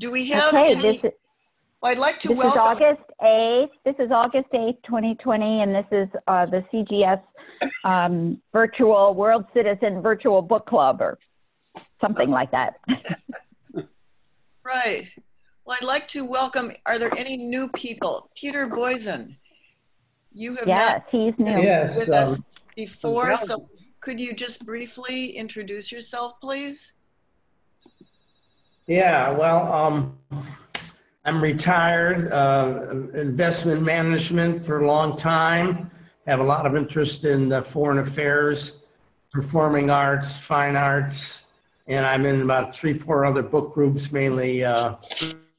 Do we have Okay, any? this is, well, I'd like to this is welcome. August 8th. This is August 8th, 2020, and this is uh, the CGS um, Virtual World Citizen Virtual Book Club or something like that. Right. Well, I'd like to welcome, are there any new people? Peter Boysen, you have Yes, met he's new. Yes, with us um, before, so could you just briefly introduce yourself, please? Yeah, well, um, I'm retired, uh, investment management for a long time. Have a lot of interest in uh, foreign affairs, performing arts, fine arts, and I'm in about three, four other book groups, mainly uh,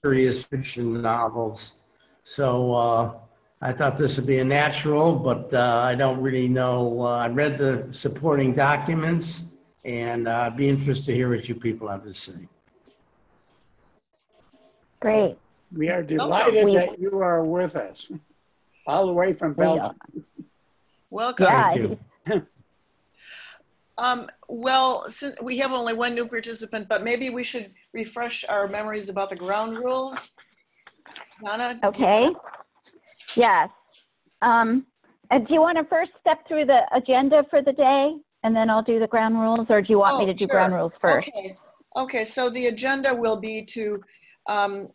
serious fiction novels. So uh, I thought this would be a natural, but uh, I don't really know. Uh, I read the supporting documents, and uh, I'd be interested to hear what you people have to say. Great. We are delighted We- that you are with us, all the way from We Belgium. Welcome. Yeah, Thank you. Um, well, since we have only one new participant, but maybe we should refresh our memories about the ground rules. Donna? okay. Yes. Um, and do you want to first step through the agenda for the day, and then I'll do the ground rules, or do you want me Oh, to do sure. ground rules first? Okay, okay, so the agenda will be to um,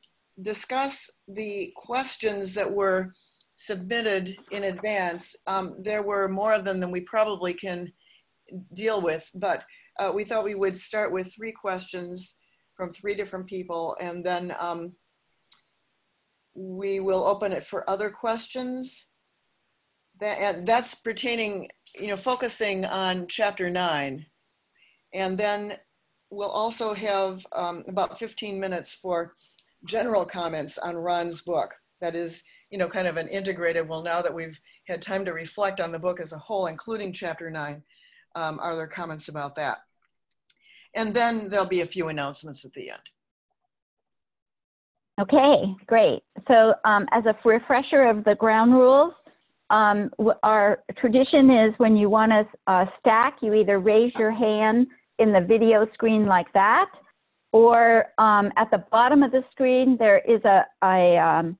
discuss the questions that were submitted in advance. Um, There were more of them than we probably can deal with, but uh, we thought we would start with three questions from three different people, and then um, we will open it for other questions. That, that's pertaining, you know, focusing on chapter nine. And then we'll also have um, about 15 minutes for general comments on Ron's book. That is, you know, kind of an integrated, well, now that we've had time to reflect on the book as a whole, including chapter nine, um, are there comments about that? And then there'll be a few announcements at the end. Okay, great. So um, as a refresher of the ground rules, um, our tradition is when you want to uh, stack, you either raise your hand in the video screen like that, or um, at the bottom of the screen, there is a, a um,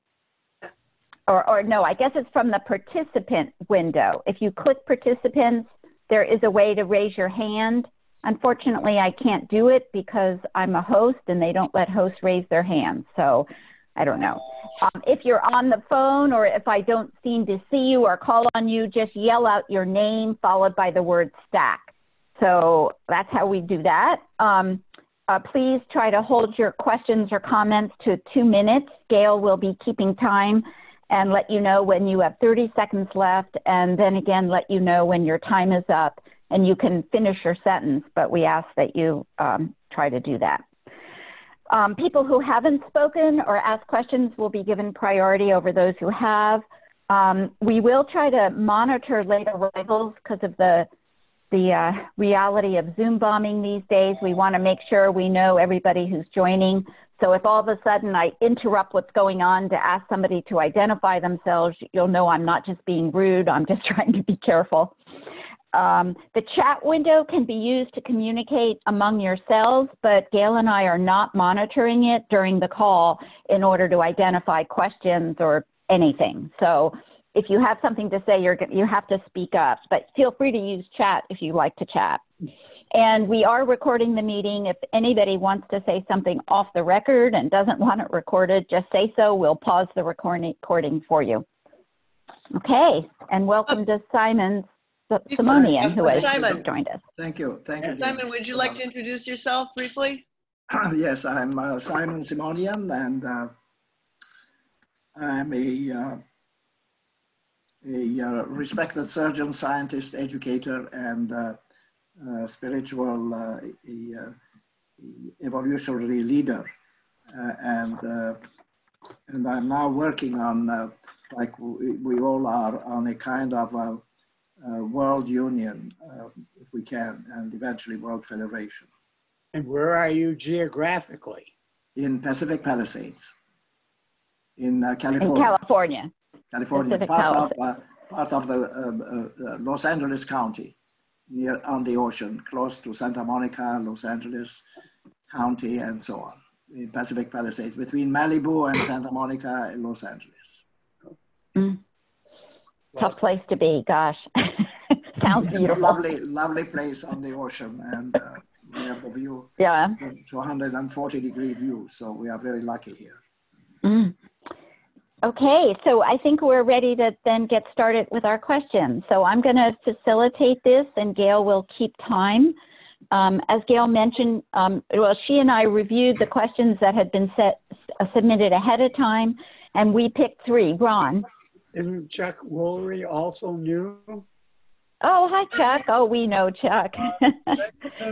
or, or no, I guess it's from the participant window. If you click participants, there is a way to raise your hand. Unfortunately, I can't do it because I'm a host and they don't let hosts raise their hands. So I don't know. Um, if you're on the phone or if I don't seem to see you or call on you, just yell out your name followed by the word stack. So that's how we do that. Um, uh, please try to hold your questions or comments to two minutes. Gail will be keeping time and let you know when you have 30 seconds left, and then again let you know when your time is up and you can finish your sentence, but we ask that you um, try to do that. Um, people who haven't spoken or asked questions will be given priority over those who have. Um, we will try to monitor late arrivals because of the the uh, reality of Zoom bombing these days. We want to make sure we know everybody who's joining. So if all of a sudden I interrupt what's going on to ask somebody to identify themselves, you'll know I'm not just being rude. I'm just trying to be careful. Um, the chat window can be used to communicate among yourselves, but Gail and I are not monitoring it during the call in order to identify questions or anything. So if you have something to say, you're, you have to speak up, but feel free to use chat if you like to chat. And we are recording the meeting. If anybody wants to say something off the record and doesn't want it recorded, just say so. We'll pause the recording recording for you. Okay, and welcome to Simon S- Simonian, who has Simon. joined us. Thank you. Thank you. Simon, would you like to introduce yourself briefly? yes, I'm uh, Simon Simonian, and uh, I'm a, uh, a uh, respected surgeon, scientist, educator, and uh, uh, spiritual uh, a, uh, a evolutionary leader. Uh, and, uh, and I'm now working on, uh, like we, we all are, on a kind of a, a world union, uh, if we can, and eventually world federation. And where are you geographically? in Pacific Palisades in uh, In California. California. California, Pacific part of, uh, part of the uh, uh, uh, Los Angeles County, near on the ocean, close to Santa Monica, Los Angeles County, and so on. in Pacific Palisades, between Malibu and Santa Monica and Los Angeles. Tough place to be, gosh. Sounds It's a beautiful. lovely, lovely place on the ocean, and uh, we have the view Yeah. to 140 degree view. So we are very lucky here. Mm. Okay, so I think we're ready to then get started with our questions. So I'm going to facilitate this and Gail will keep time. Um, as Gail mentioned, um, well, she and I reviewed the questions that had been set, uh, submitted ahead of time and we picked three. Ron. Isn't Chuck Woolery also new? Oh, hi, Chuck. Oh, we know Chuck.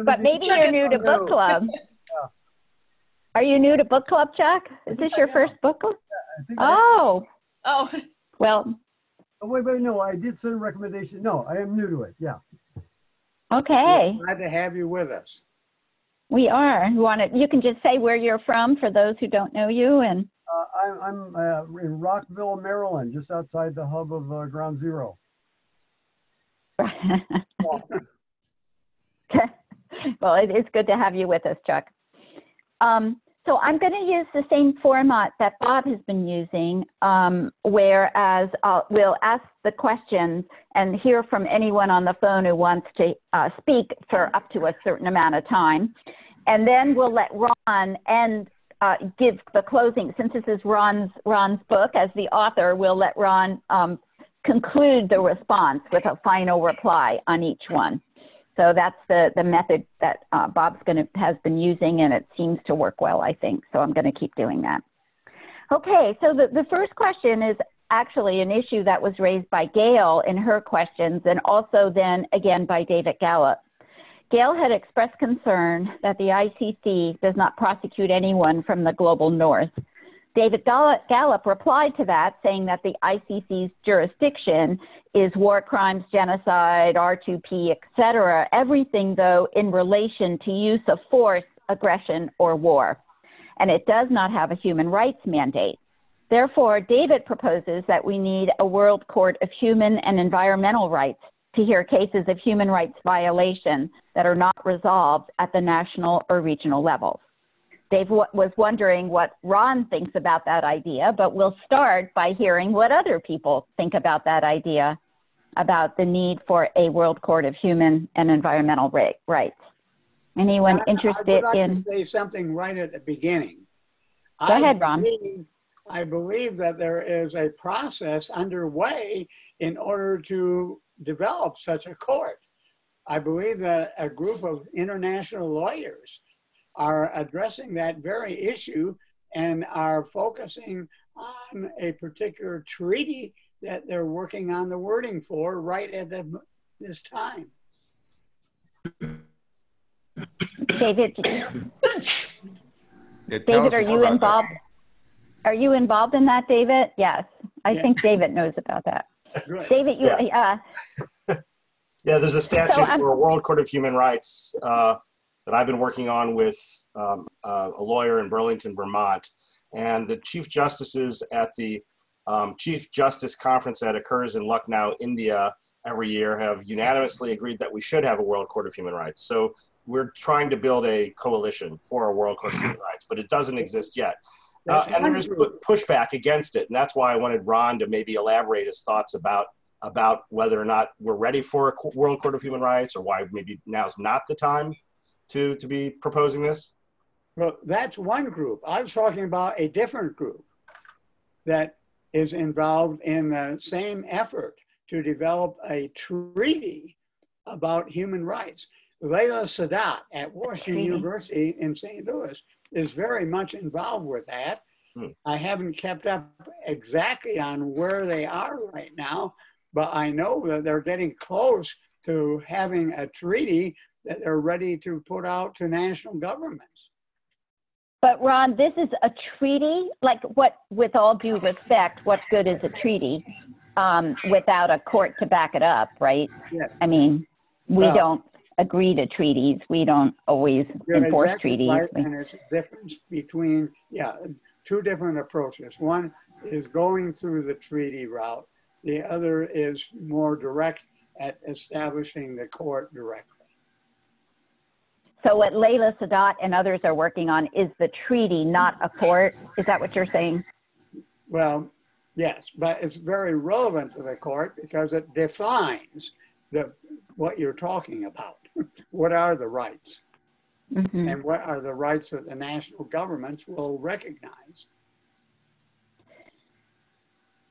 but maybe Chuck you're new to book club. Are you new to book club, Chuck? Is this your first book club? I think I- Oh, Oh, well, oh, wait, wait, no, I did send a recommendation. No, I am new to it. Yeah. okay. Glad to have you with us. We are. You want to, you can just say where you're from for those who don't know you and, Uh, I'm, I'm uh, in Rockville, Maryland, just outside the hub of uh, Ground Zero. well, it is good to have you with us, Chuck. Um, so I'm going to use the same format that Bob has been using, um, whereas uh, we'll ask the questions and hear from anyone on the phone who wants to uh, speak for up to a certain amount of time. And then we'll let Ron end, uh, give the closing. Since this is Ron's, Ron's book, as the author, we'll let Ron um, conclude the response with a final reply on each one. So that's the, the method that uh, Bob's gonna, has been using and it seems to work well, I think. So I'm gonna keep doing that. Okay, so the, the first question is actually an issue that was raised by Gail in her questions and also then again by David Gallup. Gail had expressed concern that the ICC does not prosecute anyone from the global north. David Gallup replied to that, saying that the ICC's jurisdiction is war crimes, genocide, R2P, etc. Everything, though, in relation to use of force, aggression, or war. And it does not have a human rights mandate. Therefore, David proposes that we need a World Court of Human and Environmental Rights to hear cases of human rights violation that are not resolved at the national or regional levels. Dave w- was wondering what Ron thinks about that idea, but we'll start by hearing what other people think about that idea about the need for a World Court of Human and Environmental Rights. Anyone I- I interested would like in? say something right at the beginning. Go I ahead, Ron. believe- I believe that there is a process underway in order to develop such a court. I believe that a group of international lawyers are addressing that very issue and are focusing on a particular treaty that they're working on the wording for right at the, this time. David, David, are you about that. involved? Are you involved in that, David? Yes, I Yeah. think David knows about that. Good. David, you, uh, Yeah, there's a statute I'm- for a World Court of Human Rights uh, that I've been working on with um, uh, a lawyer in Burlington, Vermont. And the chief justices at the um, Chief Justice Conference that occurs in Lucknow, India, every year have unanimously agreed that we should have a World Court of Human Rights. So we're trying to build a coalition for a World Court of Human Rights, but it doesn't exist yet. Uh, and there is pushback against it, and that's why I wanted Ron to maybe elaborate his thoughts about about whether or not we're ready for a World Court of Human Rights, or why maybe now's not the time to to be proposing this. Well, that's one group. I was talking about a different group that is involved in the same effort to develop a treaty about human rights. Leila Sadat at Washington Treaty. University in St. Louis is very much involved with that. Hmm. I haven't kept up exactly on where they are right now, but I know that they're getting close to having a treaty that they're ready to put out to national governments. but Ron, this is a treaty. Like what, with all due respect, what good is a treaty um, without a court to back it up, right? Yes. I mean, we Well- don't agree to treaties. We don't always enforce exactly treaties. right, And it's a difference between, yeah, two different approaches. One is going through the treaty route. The other is more direct at establishing the court directly. So what Leila Sadat and others are working on is the treaty, not a court. Is that what you're saying? Well, yes, but it's very relevant to the court because it defines the, what you're talking about. what are the rights? Mhm. And what are the rights that the national governments will recognize?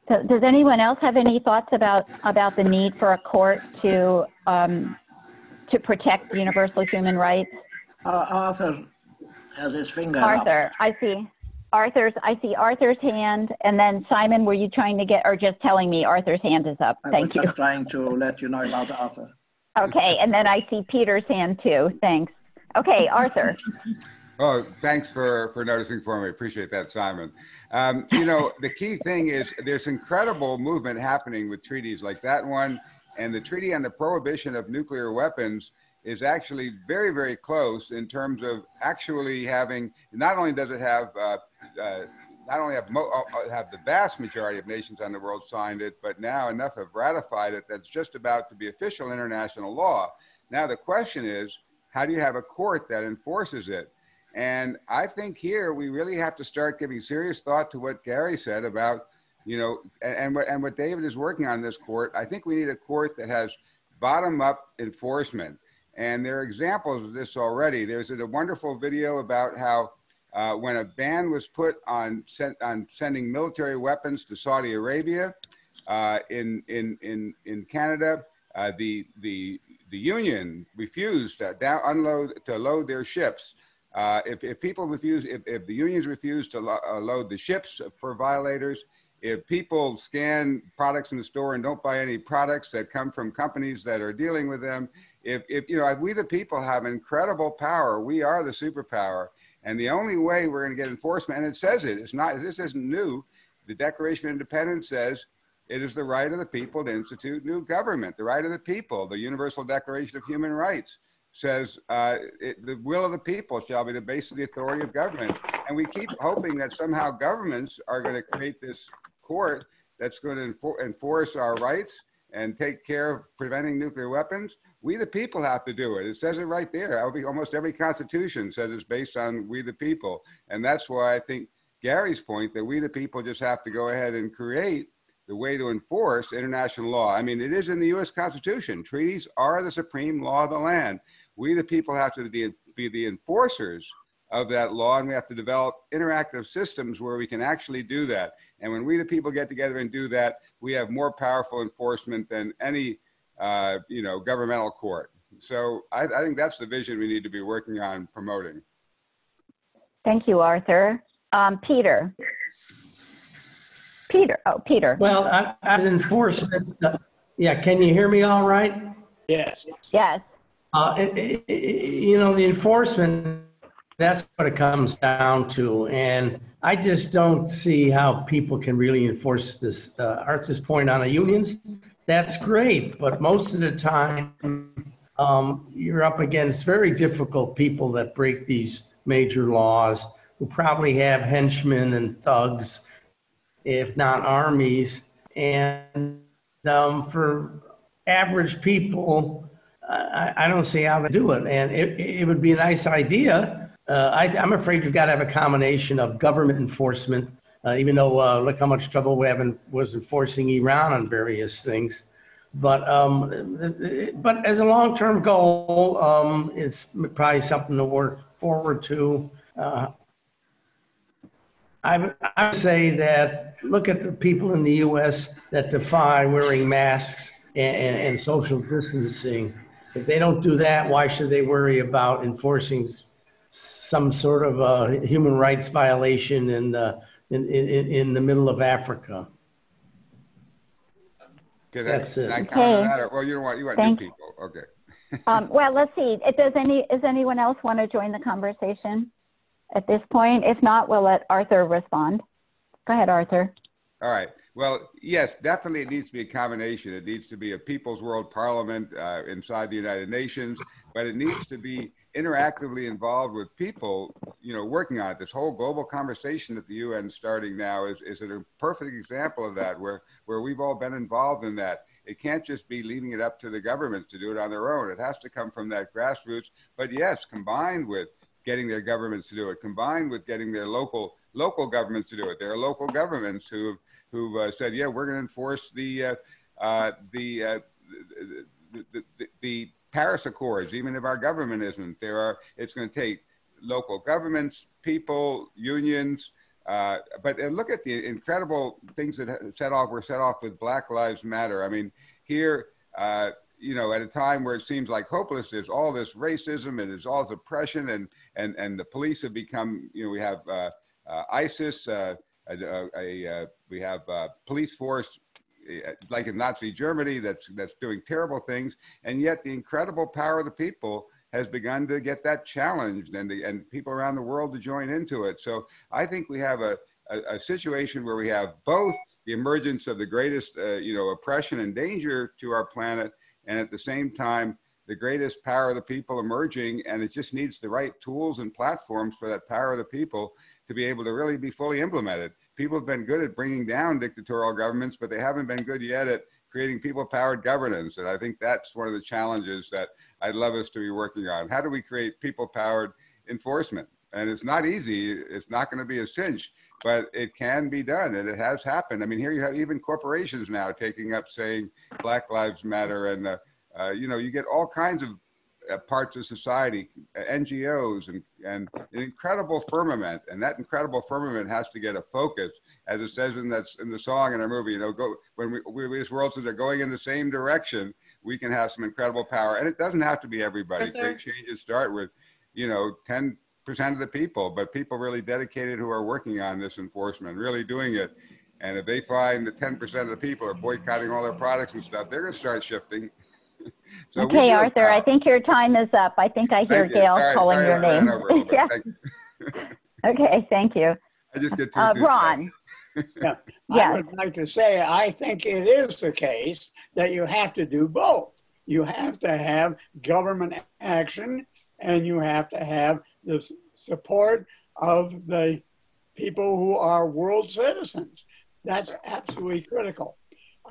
So does anyone else have any thoughts about, about the need for a court to, um, to protect universal human rights? Uh, Arthur has his finger up. Arthur, I see. Arthur's, I see Arthur's hand, and then Simon, were you trying to get, or just telling me Arthur's hand is up? Thank you. I was just trying to let you know about Arthur. Okay, and then I see Peter's hand too. Thanks. Okay, Arthur. Oh, thanks for, for noticing for me. Appreciate that, Simon. Um, you know, the key thing is there's incredible movement happening with treaties like that one. And the treaty on the prohibition of nuclear weapons is actually very, very close in terms of actually having, not only does it have, uh, uh, not only have, mo- uh, have the vast majority of nations on the world signed it, but now enough have ratified it that's just about to be official international law. Now, the question is, how do you have a court that enforces it? And I think here we really have to start giving serious thought to what Gary said about, you know, and, and what and what David is working on this court. I think we need a court that has bottom up enforcement. And there are examples of this already. There's a, wonderful video about how uh, when a ban was put on, on sending military weapons to Saudi Arabia uh, in, in, in, in Canada, uh, the, the, the union refused to down, unload, to load their ships. Uh, if, if people refuse, if, if the unions refuse to lo- uh, load the ships for violators, if people scan products in the store and don't buy any products that come from companies that are dealing with them, if, if you know, we the people have incredible power. We are the superpower, and the only way we're going to get enforcement, and it says it, it's not. This isn't new. The Declaration of Independence says it is the right of the people to institute new government. The right of the people. The Universal Declaration of Human Rights says uh, it, the will of the people shall be the base of the authority of government. And we keep hoping that somehow governments are going to create this court that's going to enfor- enforce our rights and take care of preventing nuclear weapons. We, the people, have to do it. It says it right there. Almost every constitution says it's based on we, the people. And that's why I think Gary's point that we, the people, just have to go ahead and create the way to enforce international law. I mean, it is in the US Constitution. Treaties are the supreme law of the land. We, the people, have to be, be the enforcers of that law, and we have to develop interactive systems where we can actually do that. And when we, the people, get together and do that, we have more powerful enforcement than any, uh, you know, governmental court. So I, I think that's the vision we need to be working on promoting. Thank you, Arthur. Um, Peter. Peter, oh, Peter. Well, I, I enforcement, uh, yeah, can you hear me all right? Yes. Yes. Uh, it- it- it- you know, the enforcement, that's what it comes down to. And I just don't see how people can really enforce this. Uh, Arthur's point on the unions, that's great, but most of the time, um, you're up against very difficult people that break these major laws, who probably have henchmen and thugs, if not armies. And um, for average people, I, I don't see how to do it. And it, it would be a nice idea. Uh, I, I'm afraid you've got to have a combination of government enforcement, uh, even though uh, look how much trouble we having was enforcing Iran on various things. But um, but as a long-term goal, um, it's probably something to work forward to. Uh, I I would say that look at the people in the U.S. that defy wearing masks and, and, and social distancing. If they don't do that, why should they worry about enforcing some sort of uh, human rights violation in, uh, in, in, in the middle of Africa? Can I, That's it. I Okay. that? Or, well, you don't want, you want new people. Okay. Um, well, let's see. If does any, does anyone else want to join the conversation at this point? If not, we'll let Arthur respond. Go ahead, Arthur. All right. Well, yes, definitely it needs to be a combination. It needs to be a people's world parliament uh, inside the United Nations, but it needs to be interactively involved with people, you know, working on it. This whole global conversation that the UN is starting now is, is a perfect example of that, where, where we've all been involved in that. It can't just be leaving it up to the governments to do it on their own. It has to come from that grassroots. But yes, combined with getting their governments to do it, combined with getting their local local governments to do it. There are local governments who who've uh, said, yeah, we're going to enforce the uh, uh, the, uh, the, the, the Paris Accords, even if our government isn't. There are. It's going to take local governments, people, unions. Uh, but uh, look at the incredible things that set off were set off with Black Lives Matter. I mean, here, uh, you know, at a time where it seems like hopeless, there's all this racism and there's all this oppression, and and and the police have become, you know, we have uh, uh, ISIS, uh, a, a, we have police force like in Nazi Germany that's that's doing terrible things, and yet the incredible power of the people has begun to get that challenged and the, and people around the world to join into it. So I think we have a, a, a situation where we have both the emergence of the greatest uh, you know oppression and danger to our planet, and at the same time the greatest power of the people emerging, and it just needs the right tools and platforms for that power of the people to be able to really be fully implemented. People have been good at bringing down dictatorial governments, but they haven't been good yet at creating people-powered governance. And I think that's one of the challenges that I'd love us to be working on. How do we create people-powered enforcement? And it's not easy. It's not going to be a cinch, but it can be done, and it has happened. I mean, here you have even corporations now taking up saying Black Lives Matter, and uh, uh, you know, you get all kinds of parts of society, uh, NGOs, and, and an incredible firmament. And that incredible firmament has to get a focus, as it says in that in the song in our movie. You know, go when we, we this world says they're going in the same direction, we can have some incredible power. And it doesn't have to be everybody. Great changes start with, you know, ten percent of the people, but people really dedicated who are working on this enforcement, really doing it. And if they find that 10% of the people are boycotting all their products and stuff, they're going to start shifting. so okay, Arthur, I think your time is up. I think I hear Gail right, calling your name. yeah. okay, thank you. I just get too uh, Ron. yeah. yes. I would like to say I think it is the case that you have to do both. You have to have government action and you have to have the support of the people who are world citizens. That's absolutely critical.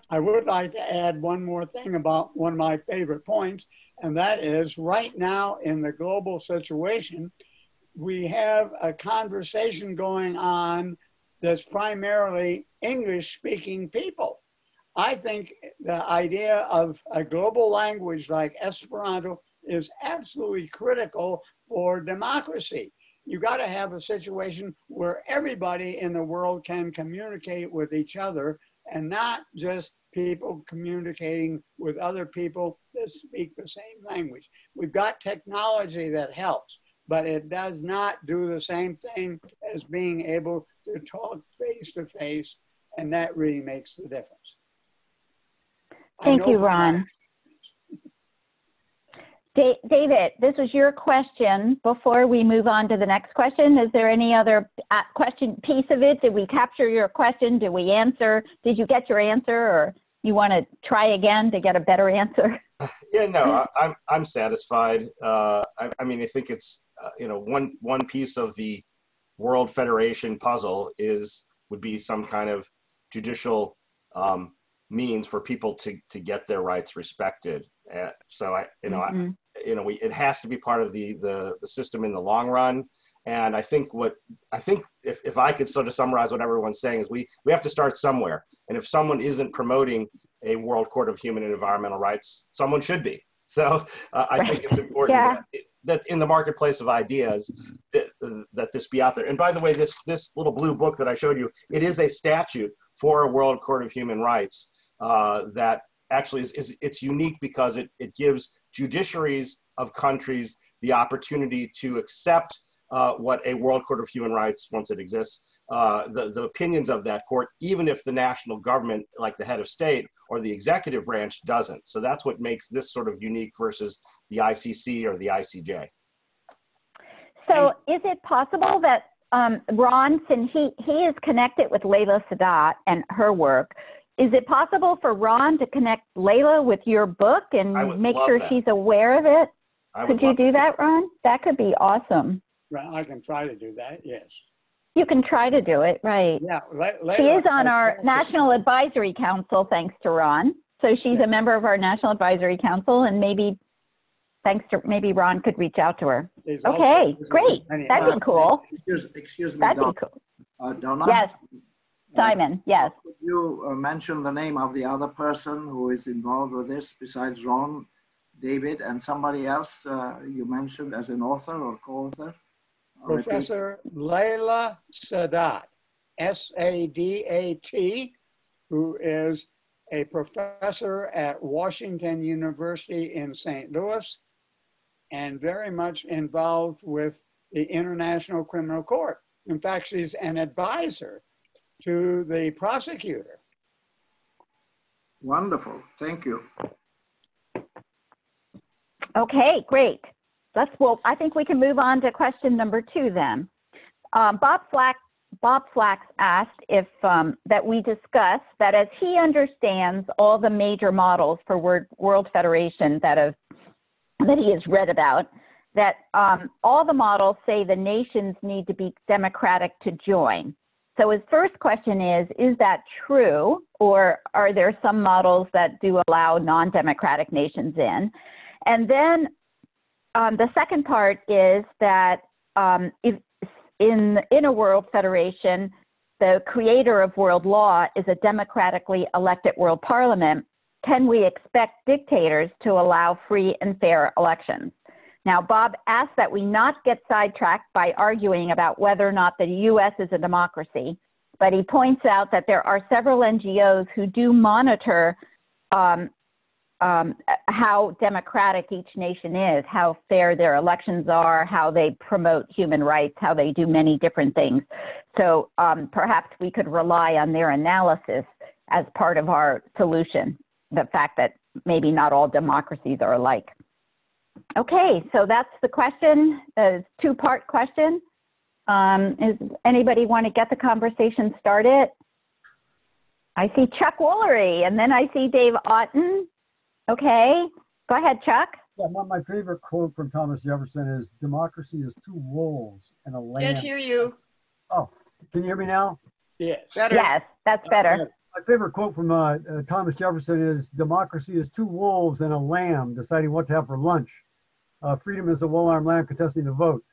I would like to add one more thing about one of my favorite points, and that is right now in the global situation, we have a conversation going on that's primarily English speaking people. I think the idea of a global language like Esperanto is absolutely critical for democracy. You got to have a situation where everybody in the world can communicate with each other and not just people communicating with other people that speak the same language. We've got technology that helps, but it does not do the same thing as being able to talk face to face, and that really makes the difference. Thank you, Ron. David, this was your question. Before we move on to the next question, is there any other uh, question piece of it? Did we capture your question? Did we answer? Did you get your answer, or you want to try again to get a better answer? Yeah, no, I, am I'm, I'm satisfied. Uh, I, I, mean, I think it's uh, you know one one piece of the World Federation puzzle is would be some kind of judicial um, means for people to to get their rights respected. Uh, so I, you know, mm-hmm. I, you know, we, it has to be part of the, the the system in the long run. And I think what I think if, if I could sort of summarize what everyone's saying is we we have to start somewhere. And if someone isn't promoting a World Court of Human and Environmental Rights, someone should be. So uh, I think it's important yeah. that, that, in the marketplace of ideas that, that this be out there. And by the way, this this little blue book that I showed you, it is a statute for a World Court of Human Rights uh, that actually is, is it's unique because it, it gives judiciaries of countries the opportunity to accept uh, what a World Court of Human Rights, once it exists, uh, the, the opinions of that court, even if the national government, like the head of state or the executive branch, doesn't. So that's what makes this sort of unique versus the ICC or the ICJ. So is it possible that um, Ron, since he, he is connected with Leila Sadat and her work, is it possible for Ron to connect Leila with your book and make sure that. she's aware of it? Could you do that, Ron? That could be awesome. Well, I can try to do that, yes. You can try to do it, right? Yeah. La- She Leila, is on I our talked to- National Advisory Council, thanks to Ron. So she's a member of our National Advisory Council and maybe, thanks to, maybe Ron could reach out to her. is Okay, visiting great. many That'd be cool. Excuse, excuse me, That'd be cool. Uh, Donna? Yes, Simon, yes. Could you uh, mention the name of the other person who is involved with this besides Ron, David, and somebody else uh, you mentioned as an author or co-author? Professor Leila Sadat, S-A-D-A-T, who is a professor at Washington University in St. Louis and very much involved with the International Criminal Court. In fact, she's an advisor to the prosecutor. Wonderful, thank you. Okay, great. Let's, well, I think we can move on to question number two then. Um, Bob Flack, Bob Flax asked if, um, that we discuss that as he understands all the major models for Word, World Federation that have, that he has read about, that um, all the models say the nations need to be democratic to join. So his first question is, is that true? Or are there some models that do allow non-democratic nations in? And then um, the second part is that um, if, in, in a world federation, the creator of world law is a democratically elected world parliament. Can we expect dictators to allow free and fair elections? Now, Bob asked that we not get sidetracked by arguing about whether or not the US is a democracy, but he points out that there are several NGOs who do monitor um, um, how democratic each nation is, how fair their elections are, how they promote human rights, how they do many different things. So um, perhaps we could rely on their analysis as part of our solution, the fact that maybe not all democracies are alike. Okay, so that's the question, a two-part question. Um, is anybody want to get the conversation started? I see Chuck Woolery, and then I see Dave Otten. Okay, go ahead, Chuck. Yeah, my, my favorite quote from Thomas Jefferson is democracy is two wolves and a lamb. Can't hear you. Oh, can you hear me now? Yes. Better. Yes, that's better. My favorite quote from uh, uh, Thomas Jefferson is democracy is two wolves and a lamb deciding what to have for lunch. Uh, freedom is a well-armed lamb contesting the vote.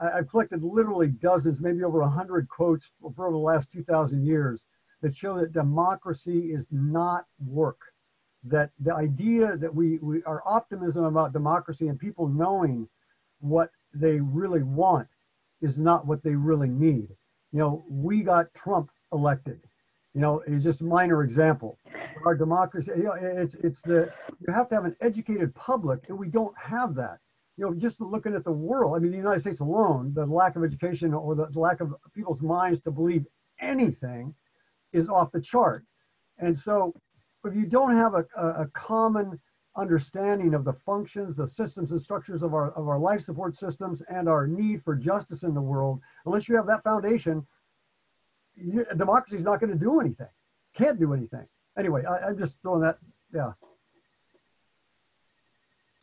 I, I've collected literally dozens, maybe over a hundred quotes for, for over the last 2,000 years that show that democracy is not work. That the idea that we, we our optimism about democracy and people knowing what they really want is not what they really need. You know, we got Trump elected. You know, it's just a minor example. Our democracy, you know, it's it's the you have to have an educated public, and we don't have that. You know, just looking at the world, I mean, the United States alone, the lack of education or the, lack of people's minds to believe anything is off the chart. And so, if you don't have a, a, a common understanding of the functions, the systems and structures of our of our life support systems and our need for justice in the world, unless you have that foundation, you, democracy is not going to do anything. Can't do anything. Anyway, I, I'm just throwing that. Yeah.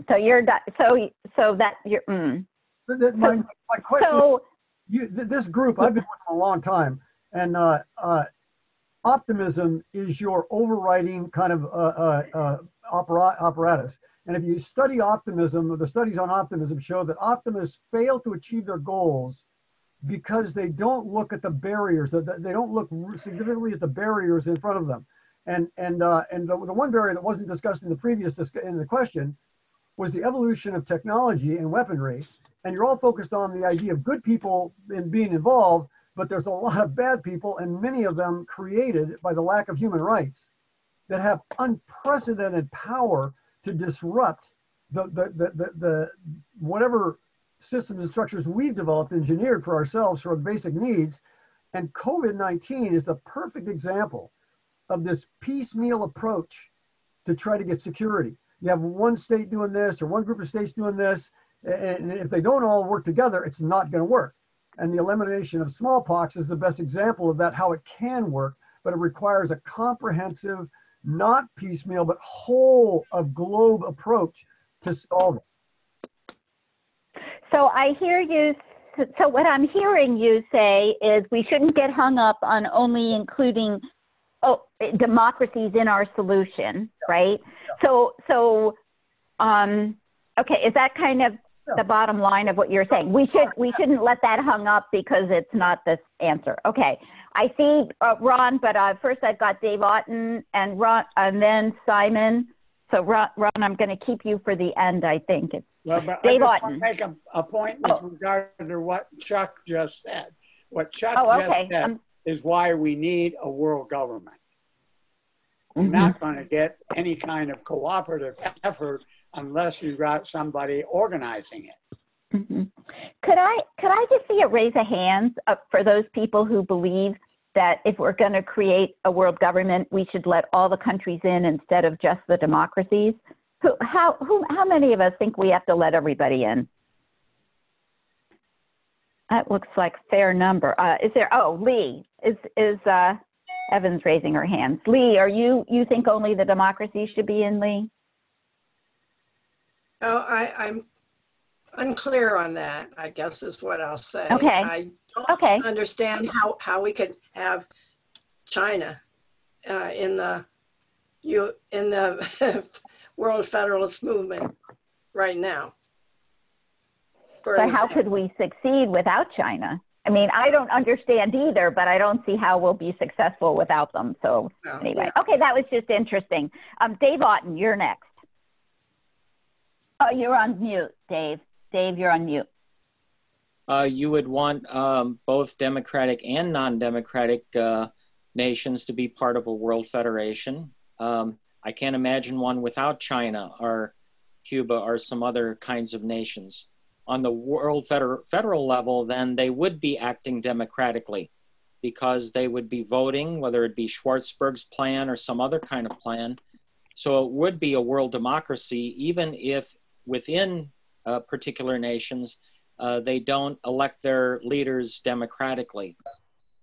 So you're so so that you're mm. My, my question. so you, th- this group, I've been with a long time, and uh, uh, optimism is your overriding kind of uh, uh, uh, opera- apparatus. And if you study optimism, the studies on optimism show that optimists fail to achieve their goals because they don't look at the barriers. They don't look significantly at the barriers in front of them. And and uh, and the, the one barrier that wasn't discussed in the previous in the question was the evolution of technology and weaponry and you're all focused on the idea of good people in being involved, but there's a lot of bad people, and many of them created by the lack of human rights that have unprecedented power to disrupt the, the, the, the, the whatever systems and structures we've developed, engineered for ourselves for our basic needs. And COVID 19 is the perfect example of this piecemeal approach to try to get security. You have one state doing this or one group of states doing this, and if they don't all work together, it's not going to work. And the elimination of smallpox is the best example of that, how it can work, but it requires a comprehensive, not piecemeal, but whole of globe approach to solve it. So I hear you, so what I'm hearing you say is we shouldn't get hung up on only including oh, democracies in our solution, right? So, so, um, okay, is that kind of the bottom line of what you're saying? We should, we shouldn't let that hung up because it's not the answer. Okay. I see uh, Ron, but uh, first I've got Dave Otten and Ron, and then Simon. So Ron, Ron I'm going to keep you for the end. I think it's Well, but Dave I just want Otten. to make a, a point with Oh. regard to what Chuck just said. What Chuck Oh, just okay. said Um, is why we need a world government. You're mhm. not going to get any kind of cooperative effort unless you've got somebody organizing it. Mhm. Could I could I just see a raise of hands for those people who believe that if we're going to create a world government, we should let all the countries in instead of just the democracies? Who how who how many of us think we have to let everybody in? That looks like fair number. Uh, is there? Oh, Lee is is uh, Evans raising her hands. Lee, are you you think only the democracies should be in? Lee? Oh, I, I'm unclear on that, I guess is what I'll say. Okay. I Okay. understand how, how we could have China uh, in the, you, in the World Federalist Movement right now. But an how could we succeed without China? I mean, I don't understand either, but I don't see how we'll be successful without them. So No, anyway, yeah. okay, that was just interesting. Um, Dave Otten, you're next. Oh, you're on mute, Dave. Dave, you're on mute. Uh, you would want um, both democratic and non-democratic uh, nations to be part of a world federation. Um, I can't imagine one without China or Cuba or some other kinds of nations. On the world feder- federal level, then they would be acting democratically because they would be voting, whether it be Schwartzberg's plan or some other kind of plan. So it would be a world democracy, even if within uh, particular nations uh, they don't elect their leaders democratically.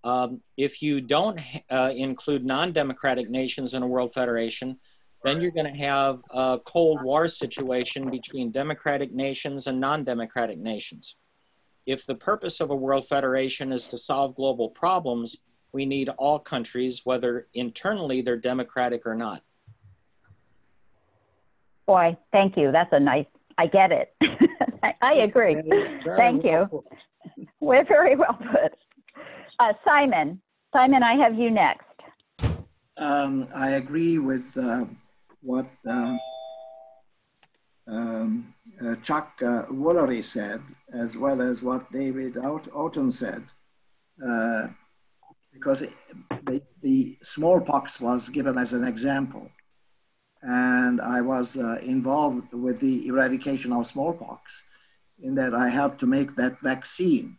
Um, if you don't uh, include non democratic nations in a world federation, then you're going to have a Cold War situation between democratic nations and non democratic nations. If the purpose of a world federation is to solve global problems, we need all countries, whether internally they're democratic or not. Boy, thank you. That's a nice, I get it. I, I agree. Very- very Thank well you. put. We're very well put. Uh, Simon, Simon, I have you next. Um, I agree with uh, what uh, um, uh, Chuck uh, Woolery said, as well as what David Out- said, uh, because it, the, the smallpox was given as an example. And I was uh, involved with the eradication of smallpox in that I helped to make that vaccine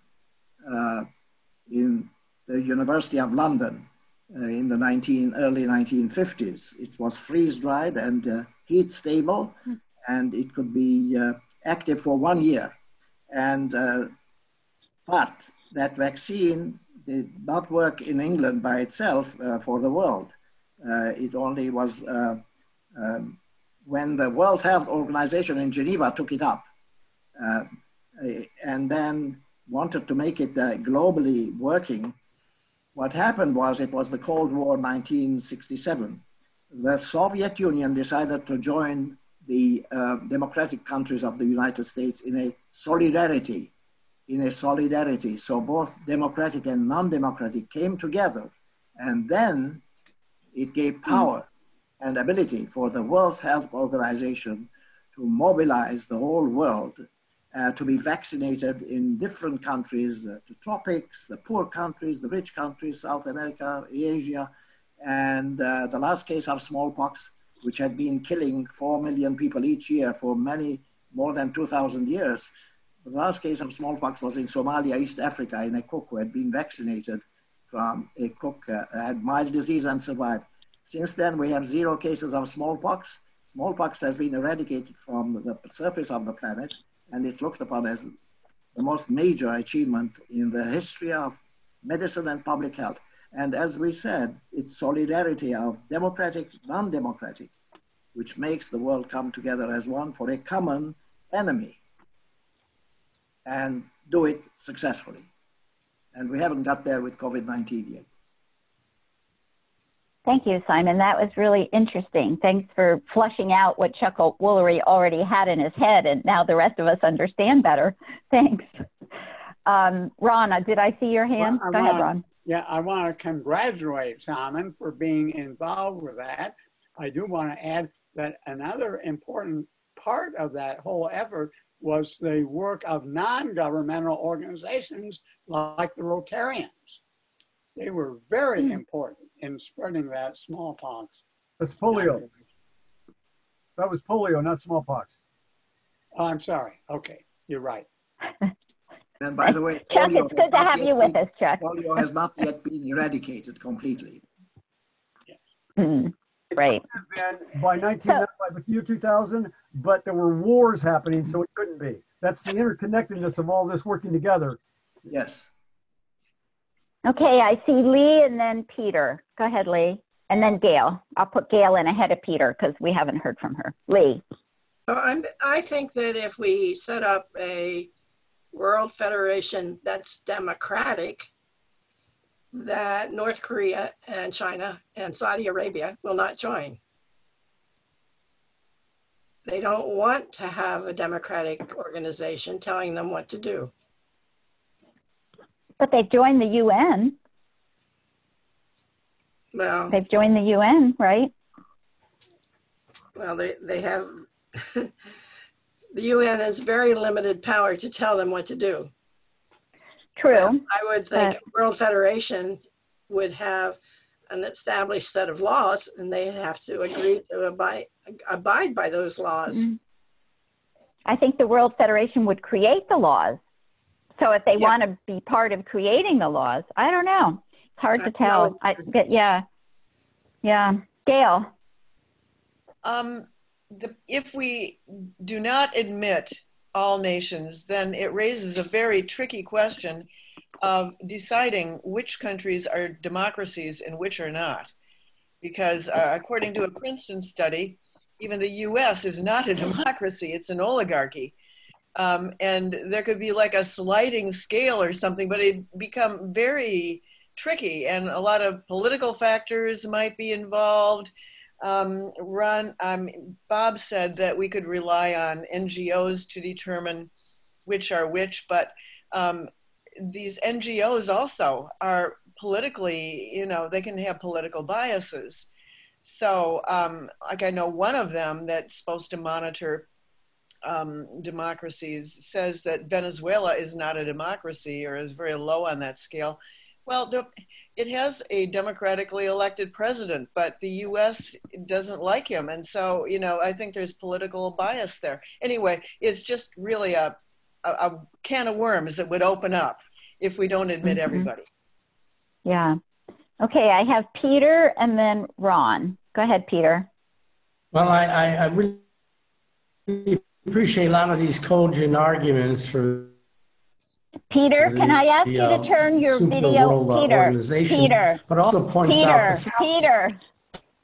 uh, in the University of London uh, in the 19, early 1950s. It was freeze dried and uh, heat stable, and it could be uh, active for one year. And uh, but that vaccine did not work in England by itself uh, for the world. Uh, it only was uh, um, when the World Health Organization in Geneva took it up, and then wanted to make it uh, globally working what happened was it was the Cold War 1967. The Soviet Union decided to join the uh, democratic countries of the United States in a solidarity, in a solidarity. So both democratic and non-democratic came together, and then it gave power and ability for the World Health Organization to mobilize the whole world uh, to be vaccinated in different countries, uh, the tropics, the poor countries, the rich countries, South America, Asia, and uh, the last case of smallpox, which had been killing 4 million people each year for many, more than 2,000 years. The last case of smallpox was in Somalia, East Africa, in a cook who had been vaccinated from a cook, uh, had mild disease and survived. Since then, we have zero cases of smallpox. Smallpox has been eradicated from the surface of the planet and it's looked upon as the most major achievement in the history of medicine and public health. And as we said, it's solidarity of democratic, non-democratic, which makes the world come together as one for a common enemy. and do it successfully. And we haven't got there with COVID-19 yet. Thank you, Simon. That was really interesting. Thanks for flushing out what Chuck Woolery already had in his head, and now the rest of us understand better. Thanks. Um, Ron, uh, did I see your hand? Well, Go ahead, Ron. Yeah, I want to congratulate Simon for being involved with that. I do want to add that another important part of that whole effort was the work of non-governmental organizations like the Rotarians. They were very Hmm. important in spreading that smallpox. That's polio. That was polio, not smallpox. Oh, I'm sorry. Okay, you're right. And by the way, Chuck, polio it's good to have you with been- us, Chuck. Polio has not yet been eradicated completely. Mm, Right. Been by 19, by the year 2000, but there were wars happening, so it couldn't be. That's the interconnectedness of all this working together. Yes. Okay, I see Lee and then Peter. Go ahead, Lee. And then Gail. I'll put Gail in ahead of Peter because we haven't heard from her. Lee. I think that if we set up a World Federation that's democratic, that North Korea and China and Saudi Arabia will not join. They don't want to have a democratic organization telling them what to do. But they've joined the UN. Well, They've joined the UN, right? well, they, they have, the UN has very limited power to tell them what to do. True. I would think World Federation would have an established set of laws and they'd have to agree to abide, abide by those laws. Mhm. I think the World Federation would create the laws. So if they Yeah. want to be part of creating the laws, I don't know. It's hard I to tell. I, but yeah. Yeah. Gail. Um, the, if we do not admit all nations, then it raises a very tricky question of deciding which countries are democracies and which are not. Because uh, according to a Princeton study, even the US is not a democracy, it's an oligarchy. Um, and there could be like a sliding scale or something, but it become very tricky and a lot of political factors might be involved. Um, Ron, um, Bob said that we could rely on NGOs to determine which are which, but um, these NGOs also are politically, you know, they can have political biases. So, um, like I know one of them that's supposed to monitor um, democracies says that Venezuela is not a democracy or is very low on that scale. Well, it has a democratically elected president, but the U.S. doesn't like him, and so you know I think there's political bias there. Anyway, it's just really a a, a can of worms that would open up if we don't admit Mhm. everybody. Yeah. Okay, I have Peter and then Ron. Go ahead, Peter. Well, I, I, I really appreciate a lot of these cogent arguments for Peter, the, can I ask the, you uh, to turn your Super video, World, uh, Peter? Organization, Peter, but also points out Peter, the fallacy. Peter,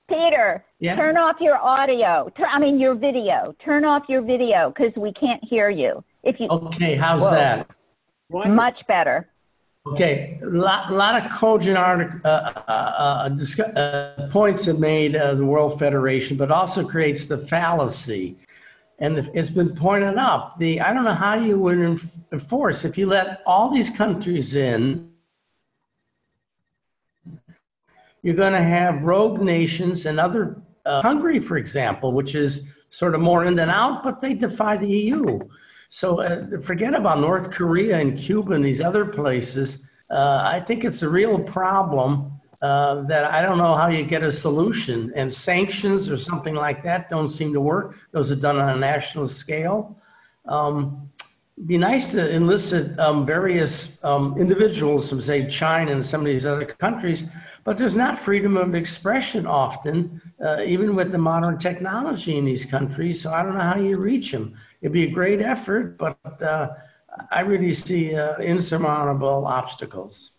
Peter, Yeah. turn off your audio. Tur- I mean, your video. Turn off your video because we can't hear you. If you, Okay, how's Whoa. that? One, much better. Okay, a lot, lot of cogent artic, uh, uh, uh, uh, points have made uh, the World Federation, but also creates the fallacy. And it's been pointed out, the, I don't know how you would enforce, if you let all these countries in, you're going to have rogue nations and other, uh, Hungary, for example, which is sort of more in than out, but they defy the EU. So uh, forget about North Korea and Cuba and these other places. Uh, I think it's a real problem uh, that I don't know how you get a solution. And sanctions or something like that don't seem to work. Those are done on a national scale. Um, be nice to enlist um, various um, individuals from, say, China and some of these other countries, but there's not freedom of expression often, uh, even with the modern technology in these countries. So I don't know how you reach them. It'd be a great effort, but uh, I really see uh, insurmountable obstacles.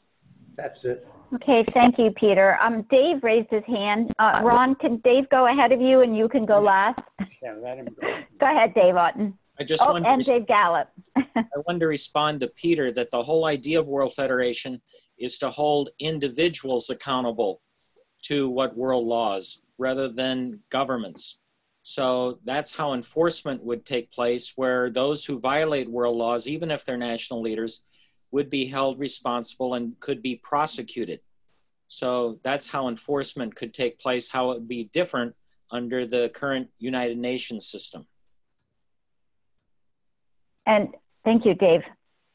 That's it. Okay, thank you, Peter. Um, Dave raised his hand. Uh, Ron, can Dave go ahead of you and you can go last? yeah, let him go. Go ahead, Dave Otten. I just Oh, wanted and to, Dave Gallup. I wanted to respond to Peter that the whole idea of World Federation is to hold individuals accountable to what world laws rather than governments. So that's how enforcement would take place, where those who violate world laws, even if they're national leaders, would be held responsible and could be prosecuted. So that's how enforcement could take place, how it would be different under the current United Nations system. And thank you, Dave.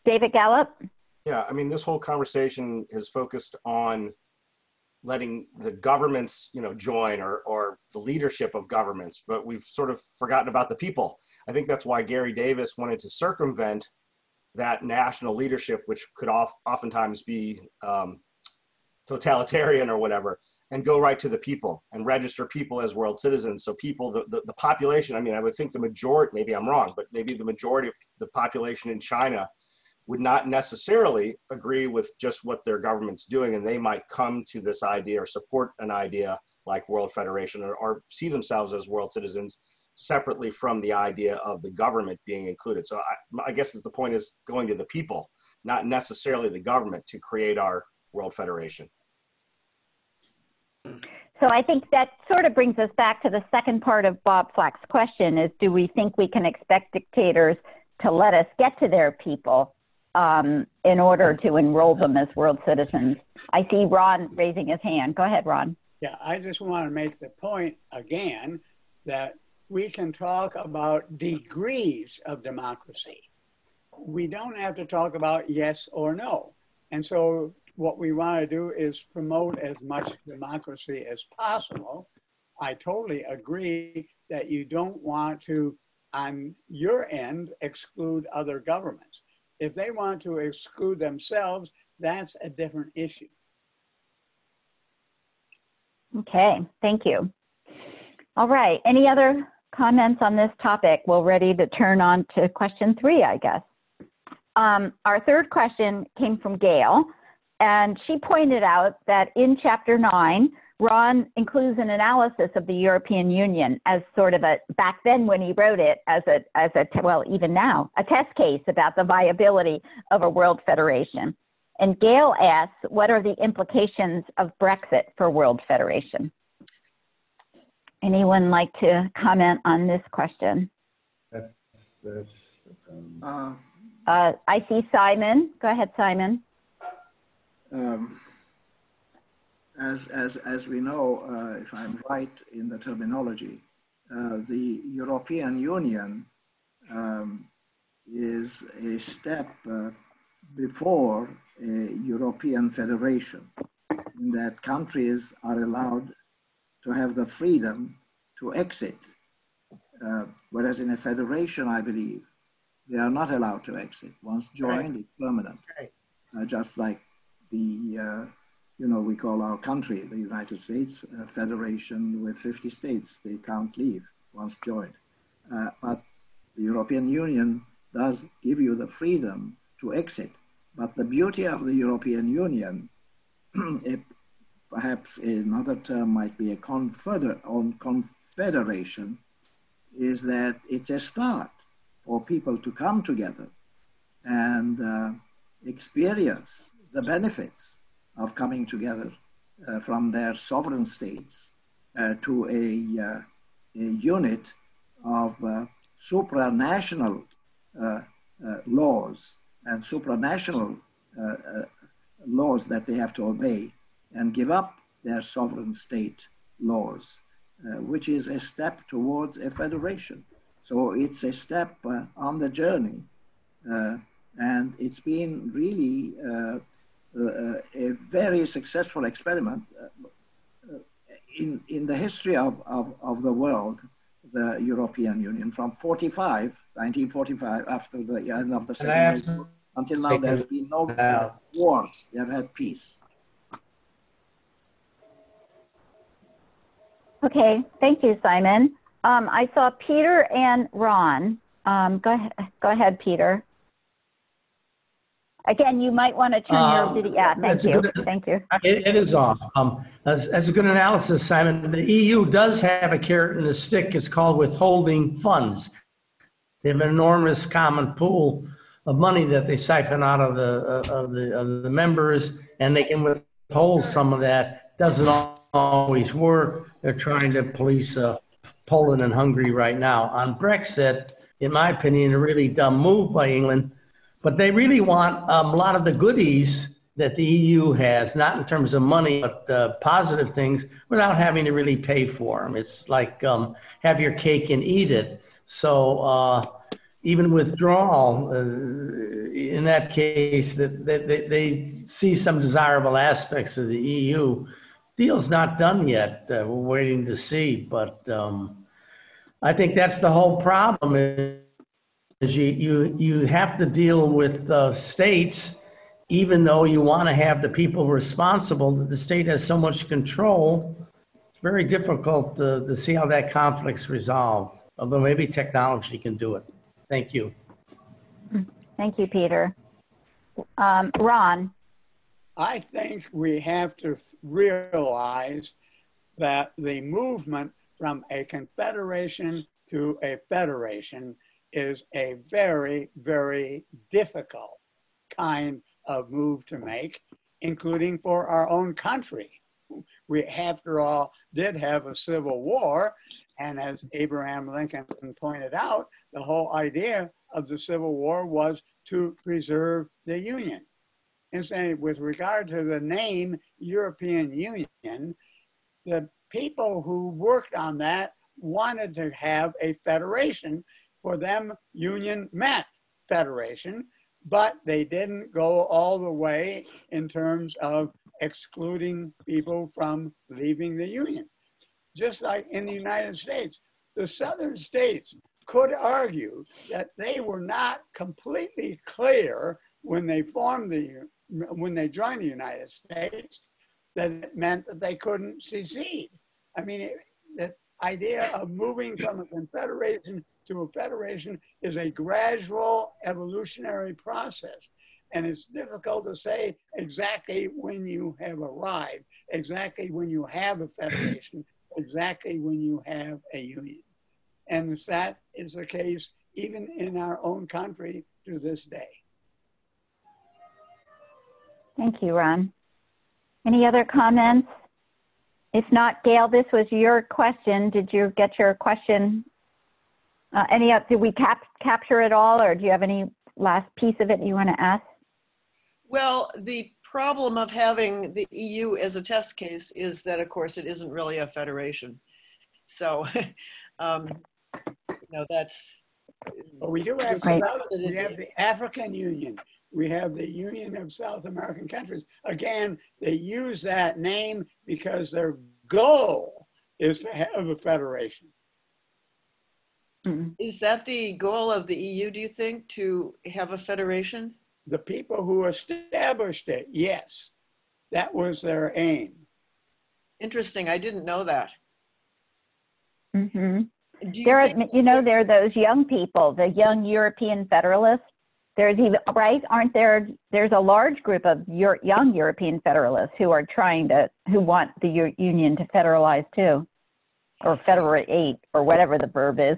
David Gallup? Yeah, I mean, this whole conversation is focused on letting the governments, you know, join or, or the leadership of governments, but we've sort of forgotten about the people. I think that's why Garry Davis wanted to circumvent that national leadership, which could oft, oftentimes be um, totalitarian or whatever, and go right to the people and register people as world citizens. So people, the, the, the population, I mean, I would think the majority, maybe I'm wrong, but maybe the majority of the population in China would not necessarily agree with just what their government's doing, and they might come to this idea or support an idea like World Federation or, or see themselves as world citizens separately from the idea of the government being included. So I, I guess the point is going to the people, not necessarily the government, to create our World Federation. So I think that sort of brings us back to the second part of Bob Flack's question is do we think we can expect dictators to let us get to their people um, in order to enroll them as world citizens? I see Ron raising his hand. Go ahead, Ron. Yeah, I just want to make the point again that we can talk about degrees of democracy. We don't have to talk about yes or no. And so what we want to do is promote as much democracy as possible. I totally agree that you don't want to, on your end, exclude other governments. If they want to exclude themselves, that's a different issue. Okay, thank you. All right, any other comments on this topic? We're ready to turn on to question three, I guess. Um, our third question came from Gail. And she pointed out that in chapter nine, Ron includes an analysis of the European Union as sort of a, back then when he wrote it, as a, as a, well, even now, a test case about the viability of a world federation. And Gail asks, what are the implications of Brexit for world federation? Anyone like to comment on this question? That's, that's, Uh, Uh, I see Simon. Go ahead, Simon. um, as, as, as we know, uh, if I'm right in the terminology, uh, the European Union um, is a step uh, before a European federation, in that countries are allowed to have the freedom to exit. Uh, whereas in a federation, I believe, they are not allowed to exit. Once joined, it's permanent. Uh, just like the, uh, you know, we call our country, the United States, a federation with 50 states. They can't leave once joined. Uh, but the European Union does give you the freedom to exit. But the beauty of the European Union, perhaps another term might be a confeder- on confederation, is that it's a start for people to come together and uh, experience the benefits of coming together uh, from their sovereign states uh, to a, uh, a, unit of uh, supranational uh, laws and supranational laws that they have to obey and give up their sovereign state laws, which is a step towards a federation. So it's a step uh, on the journey. Uh, and it's been really uh, a very successful experiment in, in the history of, of, of the world, the European Union, from 45, 1945, after the end of the Second World War, until now, there's been no wars. They have had peace. Okay, thank you, Simon. Um, I saw Peter and Ron. Um, go ahead, go ahead, Peter. Again, you might want to turn your Um, video. Yeah, thank you. good- Thank you. It, it is off. Um, as, as a good analysis, Simon, the EU does have a carrot and a stick. It's called withholding funds. They have an enormous common pool of money that they siphon out of the, uh, of the, of the members, and they can withhold some of that. Doesn't always were. They're trying to police uh, Poland and Hungary right now. On Brexit, in my opinion, a really dumb move by England, but they really want um, a lot of the goodies that the EU has, not in terms of money, but uh, positive things, without having to really pay for them. It's like um, have your cake and eat it. So uh, even withdrawal, uh, in that case, that, that they, they see some desirable aspects of the EU. Deal's not done yet. Uh, we're waiting to see, but um, I think that's the whole problem. Is you you you have to deal with uh, states even though you want to have the people responsible, the state has so much control, it's very difficult to, to see how that conflict's resolved, although maybe technology can do it. Thank you. Thank you, Peter. Um, Ron, I think we have to realize that the movement from a confederation to a federation is a very, very difficult kind of move to make, including for our own country. We, after all, did have a civil war. And as Abraham Lincoln pointed out, the whole idea of the Civil War was to preserve the Union. And with regard to the name European Union, the people who worked on that wanted to have a federation. For them, union meant federation but they didn't go all the way in terms of excluding people from leaving the Union. Just like in the United States, the Southern states could argue that they were not completely clear when they formed the, when they joined the United States, that it meant that they couldn't secede. I mean, it, the idea of moving from a confederation to a federation is a gradual evolutionary process. And it's difficult to say exactly when you have arrived, exactly when you have a federation, exactly when you have a union. And that is the case even in our own country to this day. Thank you, Ron. Any other comments? If not, Gail, this was your question. Did you get your question uh, any, up? did we cap- capture it all or do you have any last piece of it you want to ask? Well, the problem of having the EU as a test case is that, of course, it isn't really a federation. So, um, you know, that's. But we do have, Right. We have the African Union. We have the Union of South American Countries. Again, they use that name because their goal is to have a federation. Mm. Is that the goal of the EU, do you think, to have a federation? The people who established it, yes, that was their aim. Interesting. I didn't know that. hmm Do you There are, think- you know, there are those young people, the young European Federalists. There's even, right, aren't there, there's a large group of your, young European Federalists who are trying to, who want the U- Union to federalize too, or federate, or whatever the verb is.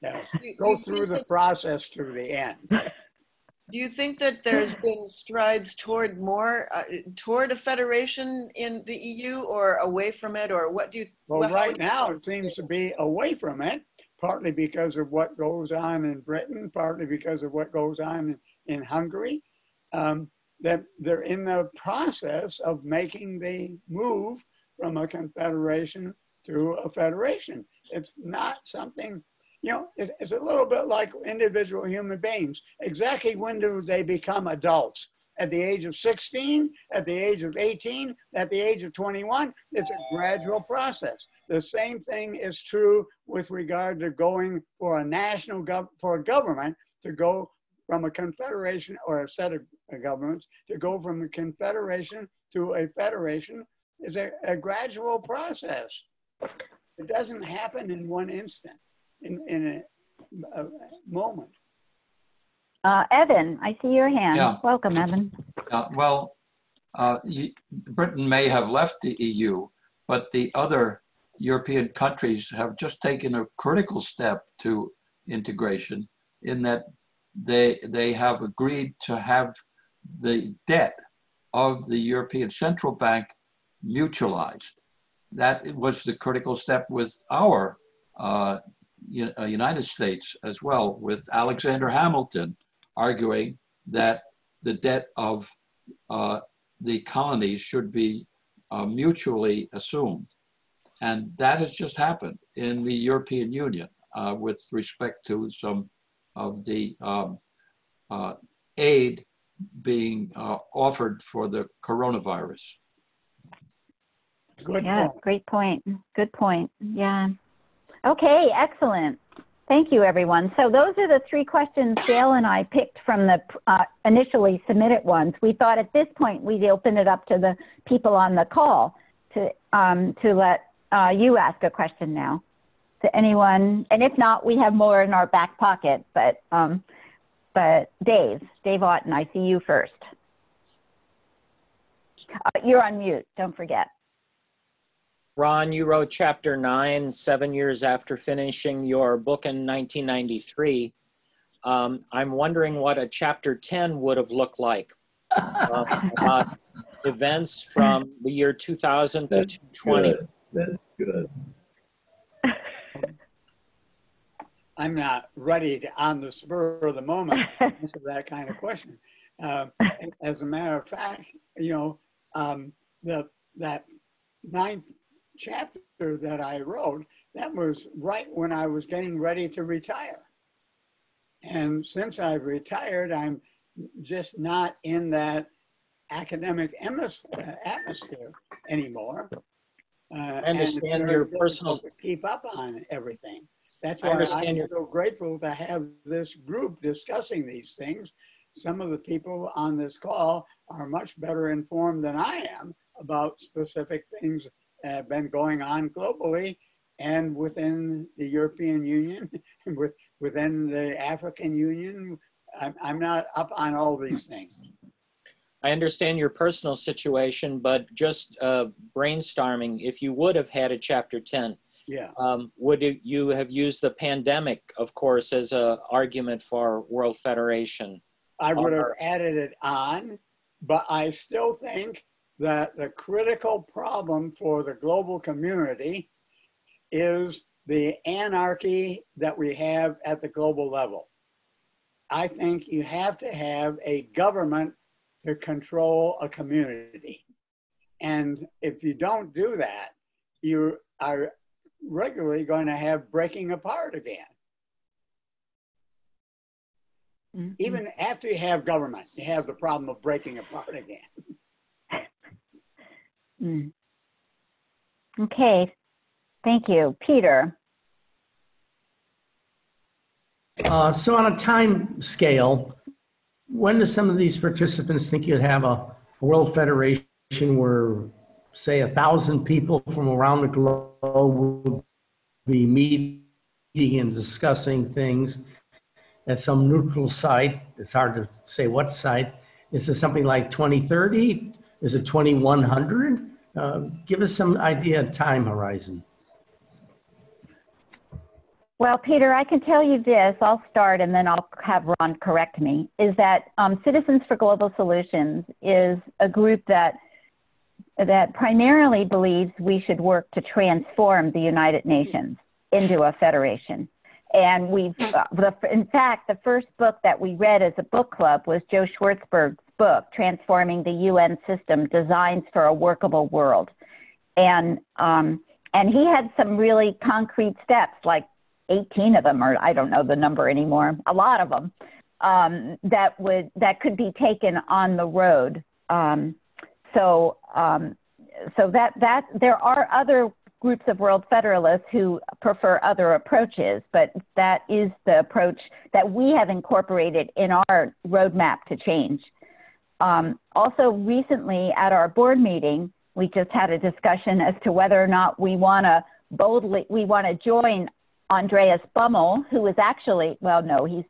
Yes. do you- do Go through the process to the end. Do you think that there's been strides toward more, uh, toward a federation in the EU or away from it, or what do you? Well, what- right you- now, it seems to be away from it, partly because of what goes on in Britain, partly because of what goes on in Hungary. Um, that they're in the process of making the move from a confederation to a federation. It's not something, you know, it's, it's a little bit like individual human beings. Exactly when do they become adults? At the age of 16, at the age of 18, at the age of 21? It's a gradual process. The same thing is true with regard to going for a national gov- for a government to go from a confederation or a set of governments to go from a confederation to a federation is a, a gradual process. It doesn't happen in one instant, in, in a, a moment. Uh, Evan, I see your hand. Yeah. Welcome, Evan. Uh, Well, uh, Britain may have left the EU, but the other European countries have just taken a critical step to integration in that they, they have agreed to have the debt of the European Central Bank mutualized. That was the critical step with our uh, uh, United States as well, with Alexander Hamilton arguing that the debt of uh, the colonies should be uh, mutually assumed. And that has just happened in the European Union uh, with respect to some of the um, uh, aid being uh, offered for the coronavirus. Good yeah, point. great point. Good point. Yeah. Okay, excellent. Thank you, everyone. So those are the three questions Gail and I picked from the uh, initially submitted ones. We thought at this point we'd open it up to the people on the call to um, to let uh, you ask a question now to anyone. And if not, we have more in our back pocket. But um, but Dave, Dave Otten, I see you first. Uh, you're on mute. Don't forget. Ron, you wrote chapter nine, seven years after finishing your book in 1993. Um, I'm wondering what a chapter 10 would have looked like. Uh, about events from the year 2000 to 2020. That's good. I'm not ready to, on the spur of the moment, answer that kind of question. Uh, as a matter of fact, you know, um, the that ninth chapter that I wrote, that was right when I was getting ready to retire. And since I've retired, I'm just not in that academic atmosphere anymore. Uh, I understand your personal keep up on everything. That's why I'm your... so grateful to have this group discussing these things. Some of the people on this call are much better informed than I am about specific things that have been going on globally and within the European Union, with, within the African Union. I'm, I'm not up on all these things. I understand your personal situation, but just uh, brainstorming, if you would have had a chapter 10, yeah. Um, would you have used the pandemic, of course, as an argument for World Federation? I would have added it on, but I still think that the critical problem for the global community is the anarchy that we have at the global level. I think you have to have a government to control a community. And if you don't do that, you are regularly going to have breaking apart again. Mm-hmm. Even after you have government, you have the problem of breaking apart again. Mm. Okay, thank you. Peter. Uh, so on a time scale, when do some of these participants think you'd have a, World Federation where, say, a thousand people from around the globe would be meeting and discussing things at some neutral site? It's hard to say what site. Is it something like 2030? Is it 2100? Uh, give us some idea of time horizon. Well, Peter, I can tell you this. I'll start and then I'll have Ron correct me. Is that um, Citizens for Global Solutions is a group that that primarily believes we should work to transform the United Nations into a federation. And we've, uh, the, in fact, the first book that we read as a book club was Joe Schwartzberg's book, Transforming the UN System Designs for a Workable World. And, um, and he had some really concrete steps, like 18 of them, or I don't know the number anymore, a lot of them, um, that, would, that could be taken on the road. Um, so, um, so that, that there are other groups of world federalists who prefer other approaches, but that is the approach that we have incorporated in our roadmap to change. Um, also, recently at our board meeting, we just had a discussion as to whether or not we want to boldly, we want to join Andreas Bummel, who is actually, well, no, he's,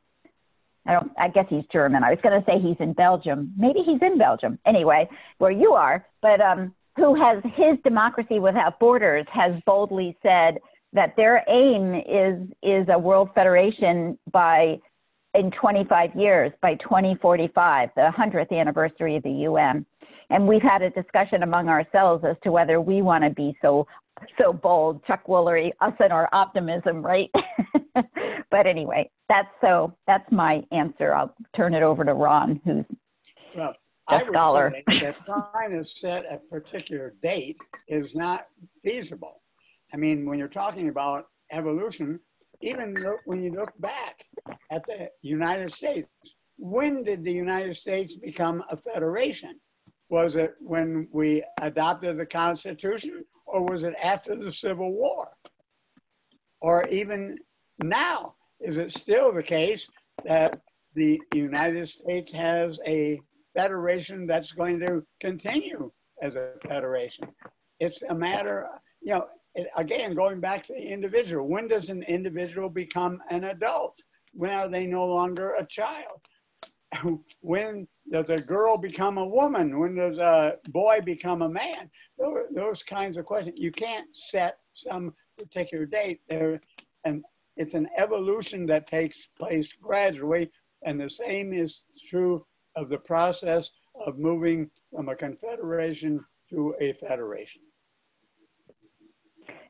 I don't, I guess he's German. I was going to say he's in Belgium. Maybe he's in Belgium. Anyway, where you are, but um, who has his Democracy Without Borders has boldly said that their aim is is a world federation by in 25 years by 2045, the 100th anniversary of the UN. And we've had a discussion among ourselves as to whether we want to be so so bold, Chuck Woolery, us and our optimism, right? but anyway, that's so that's my answer. I'll turn it over to Ron, who's Well, a I would scholar. say that trying to set a particular date is not feasible. I mean, when you're talking about evolution, even look, when you look back at the United States, when did the United States become a federation? Was it when we adopted the Constitution, or was it after the Civil War? Or even now, is it still the case that the United States has a federation that's going to continue as a federation? It's a matter, you know, again, going back to the individual, when does an individual become an adult? When are they no longer a child? When does a girl become a woman? When does a boy become a man? Those, those kinds of questions. You can't set some particular date there. And it's an evolution that takes place gradually. And the same is true of the process of moving from a confederation to a federation.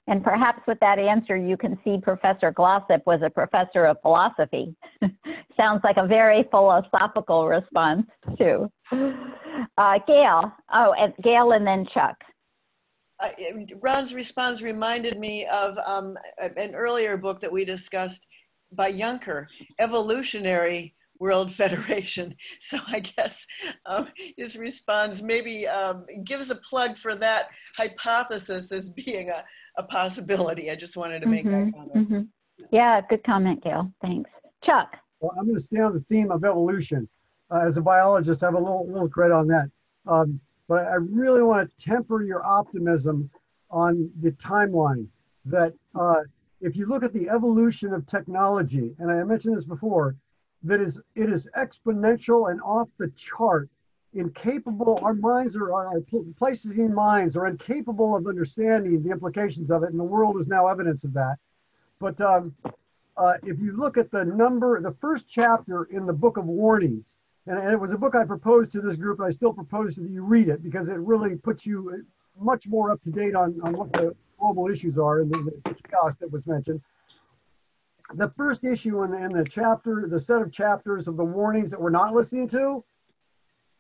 And perhaps with that answer, you can see Professor Glossop was a professor of philosophy. Sounds like a very philosophical response, too. Uh, Gail, oh, and Gail and then Chuck. Uh, Ron's response reminded me of um, an earlier book that we discussed by Juncker, Evolutionary World Federation. So I guess um, his response maybe um, gives a plug for that hypothesis as being a, a possibility. I just wanted to make that Mhm, comment. mhm. Yeah, good comment, Gail. Thanks. Chuck. Well, I'm going to stay on the theme of evolution. Uh, as a biologist, I have a little, little credit on that. Um, but I really want to temper your optimism on the timeline that uh, if you look at the evolution of technology, and I mentioned this before, that is it is exponential and off the chart, incapable. Our minds are our pl- places in minds are incapable of understanding the implications of it, and the world is now evidence of that. But um, uh, if you look at the number, the first chapter in the book of warnings, and, and it was a book I proposed to this group, and I still propose that you read it because it really puts you much more up to date on, on what the global issues are and the, the chaos that was mentioned. The first issue in the, in the chapter, the set of chapters of the warnings that we're not listening to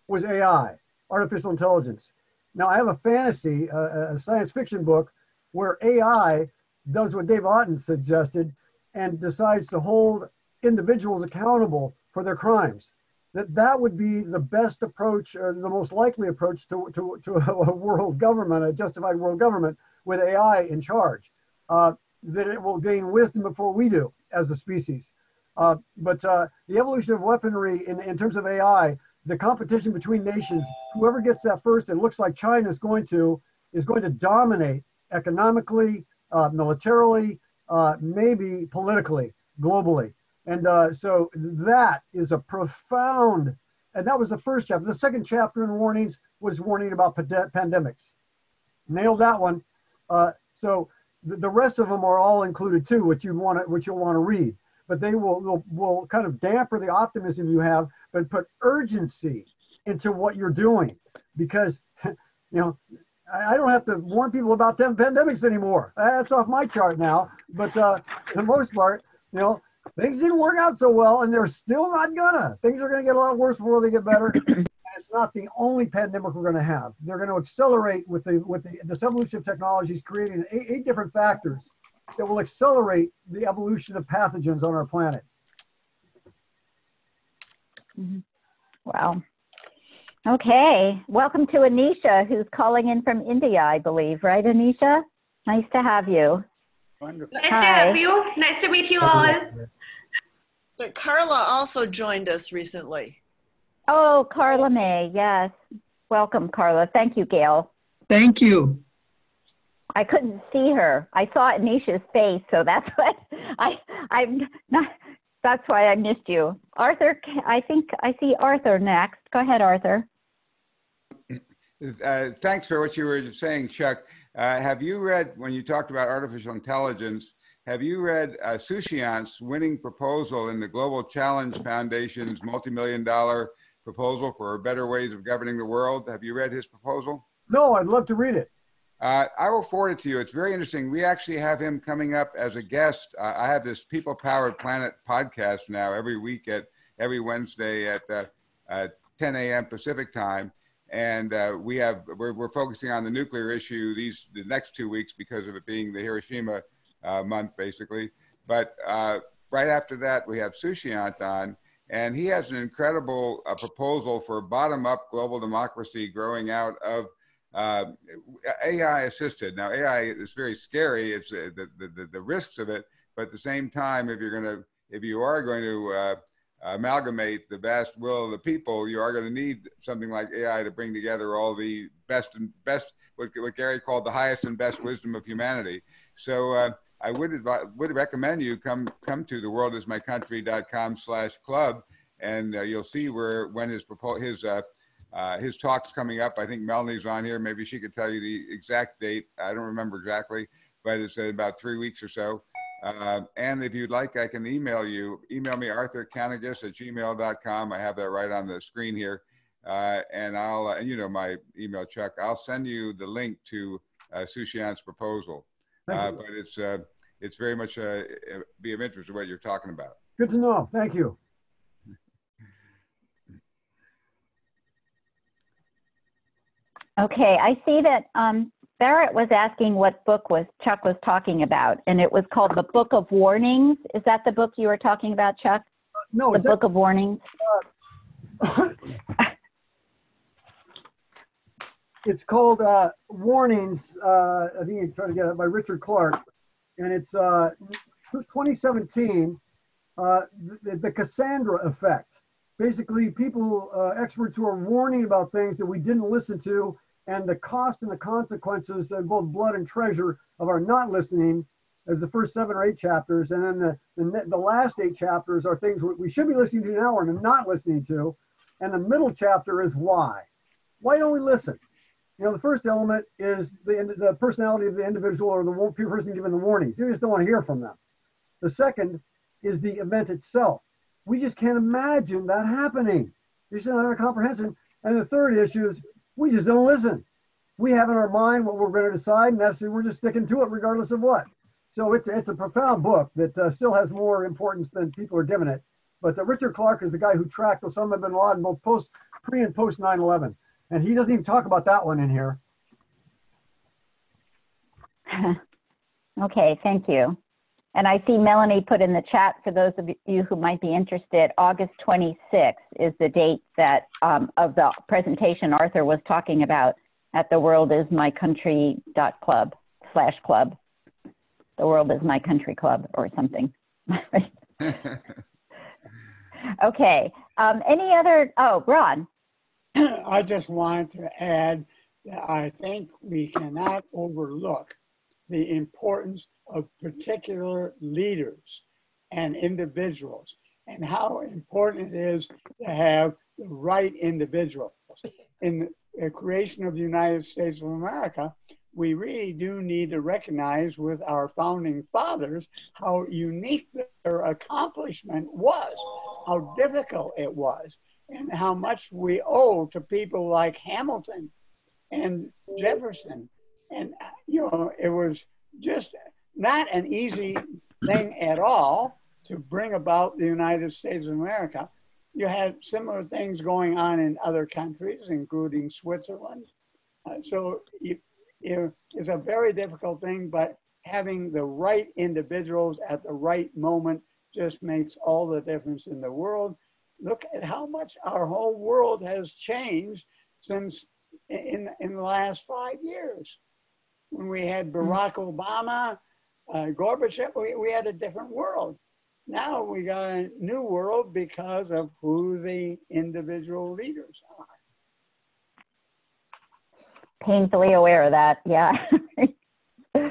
was AI, artificial intelligence. Now, I have a fantasy, uh, a science fiction book where AI does what Dave Otten suggested and decides to hold individuals accountable for their crimes. That that would be the best approach or the most likely approach to, to, to a world government, a justified world government with AI in charge. Uh, that it will gain wisdom before we do as a species. Uh, but uh, the evolution of weaponry in, in terms of AI, the competition between nations, whoever gets that first, it looks like China is going to, is going to dominate economically, uh, militarily, uh, maybe politically, globally. And uh, so that is a profound, and that was the first chapter. The second chapter in warnings was warning about pandemics. Nailed that one. Uh, so the, the rest of them are all included too, which you want to, which you'll want to read. But they will, will will kind of damper the optimism you have, but put urgency into what you're doing because you know I I don't have to warn people about them pandemics anymore. That's off my chart now. But uh, for the most part, you know, things didn't work out so well, and they're still not gonna. Things are gonna get a lot worse before they get better. and it's not the only pandemic we're gonna have. They're gonna accelerate with the with the this evolution of technologies, creating eight, eight different factors that will accelerate the evolution of pathogens on our planet. Wow. Okay. Welcome to Anisha, who's calling in from India, I believe. Right, Anisha? Nice to have you. Wonderful. Nice Hi. to have you. Nice to meet you all. But Carla also joined us recently. Oh, Carla May. Yes. Welcome, Carla. Thank you, Gail. Thank you. I couldn't see her. I saw Anisha's face, so that's what I I'm not that's why I missed you. Arthur, I think I see Arthur next. Go ahead, Arthur. Uh, thanks for what you were saying, Chuck. Uh, have you read, when you talked about artificial intelligence, have you read uh, Sushant's winning proposal in the Global Challenge Foundation's multi-million dollar proposal for better ways of governing the world? Have you read his proposal? No, I'd love to read it. Uh, I will forward it to you. It's very interesting. We actually have him coming up as a guest. Uh, I have this People Powered Planet podcast now every week at every Wednesday at uh, 10 a.m. Pacific time, and uh, we have we're, we're, focusing on the nuclear issue these the next two weeks because of it being the Hiroshima uh, month, basically. But uh, right after that, we have Sushant on, and he has an incredible proposal for bottom-up global democracy growing out of uh, AI assisted. Now, AI is very scary. It's uh, the, the, the risks of it, but at the same time, if you're going to, if you are going to uh, amalgamate the vast will of the people, you are going to need something like AI to bring together all the best and best, what, what Gary called the highest and best wisdom of humanity. So uh, I would advise, would recommend you come come to theworldismycountry.com slash club, and uh, you'll see where when his his uh, uh, his talk's coming up. I think Melanie's on here. Maybe she could tell you the exact date. I don't remember exactly, but it's in about three weeks or so. Uh, and if you'd like, I can email you. Email me arthurkanegis at gmail.com. I have that right on the screen here. Uh, and I'll, uh, you know, my email, Chuck, I'll send you the link to uh, Sushant's proposal. Uh, but it's, uh, it's very much uh, be of interest to what you're talking about. Good to know. Thank you. Okay, I see that um, Barrett was asking what book was Chuck was talking about, and it was called The Book of Warnings. Is that the book you were talking about, Chuck? No, the Book of Warnings. Uh, it's called uh, Warnings. Uh, I think you're trying to get it by Richard Clarke, and it's uh, 2017. Uh, the, the Cassandra effect. Basically, people, uh, experts who are warning about things that we didn't listen to and the cost and the consequences of both blood and treasure of our not listening as the first seven or eight chapters. And then the, the, the last eight chapters are things we should be listening to now and not listening to. And the middle chapter is why. Why don't we listen? You know, the first element is the, the personality of the individual or the person giving the warnings. You just don't want to hear from them. The second is the event itself. We just can't imagine that happening. It's just not comprehension. And the third issue is we just don't listen. We have in our mind what we're going to decide, and that's we're just sticking to it regardless of what. So it's it's a profound book that uh, still has more importance than people are giving it. But uh, Richard Clarke is the guy who tracked Osama bin Laden both post, pre and post 9/11, and he doesn't even talk about that one in here. okay, thank you. And I see Melanie put in the chat for those of you who might be interested, August 26th is the date that um, of the presentation Arthur was talking about at the world is my country dot club slash club. The world is my country club or something. okay. Um, any other, oh, Ron. I just wanted to add that I think we cannot overlook the importance of particular leaders and individuals and how important it is to have the right individuals. In the creation of the United States of America, we really do need to recognize with our founding fathers how unique their accomplishment was, how difficult it was, and how much we owe to people like Hamilton and Jefferson. And, you know, it was just not an easy thing at all to bring about the United States of America. You had similar things going on in other countries, including Switzerland. Uh, so you, you, it's a very difficult thing, but having the right individuals at the right moment just makes all the difference in the world. Look at how much our whole world has changed since in, in the last five years. When we had hmm. Barack Obama, uh, Gorbachev, we, we had a different world. Now we got a new world because of who the individual leaders are. Painfully aware of that, yeah.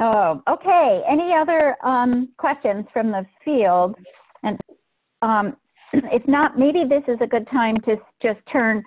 oh, okay. Any other um, questions from the field? And um, if not, maybe this is a good time to just turn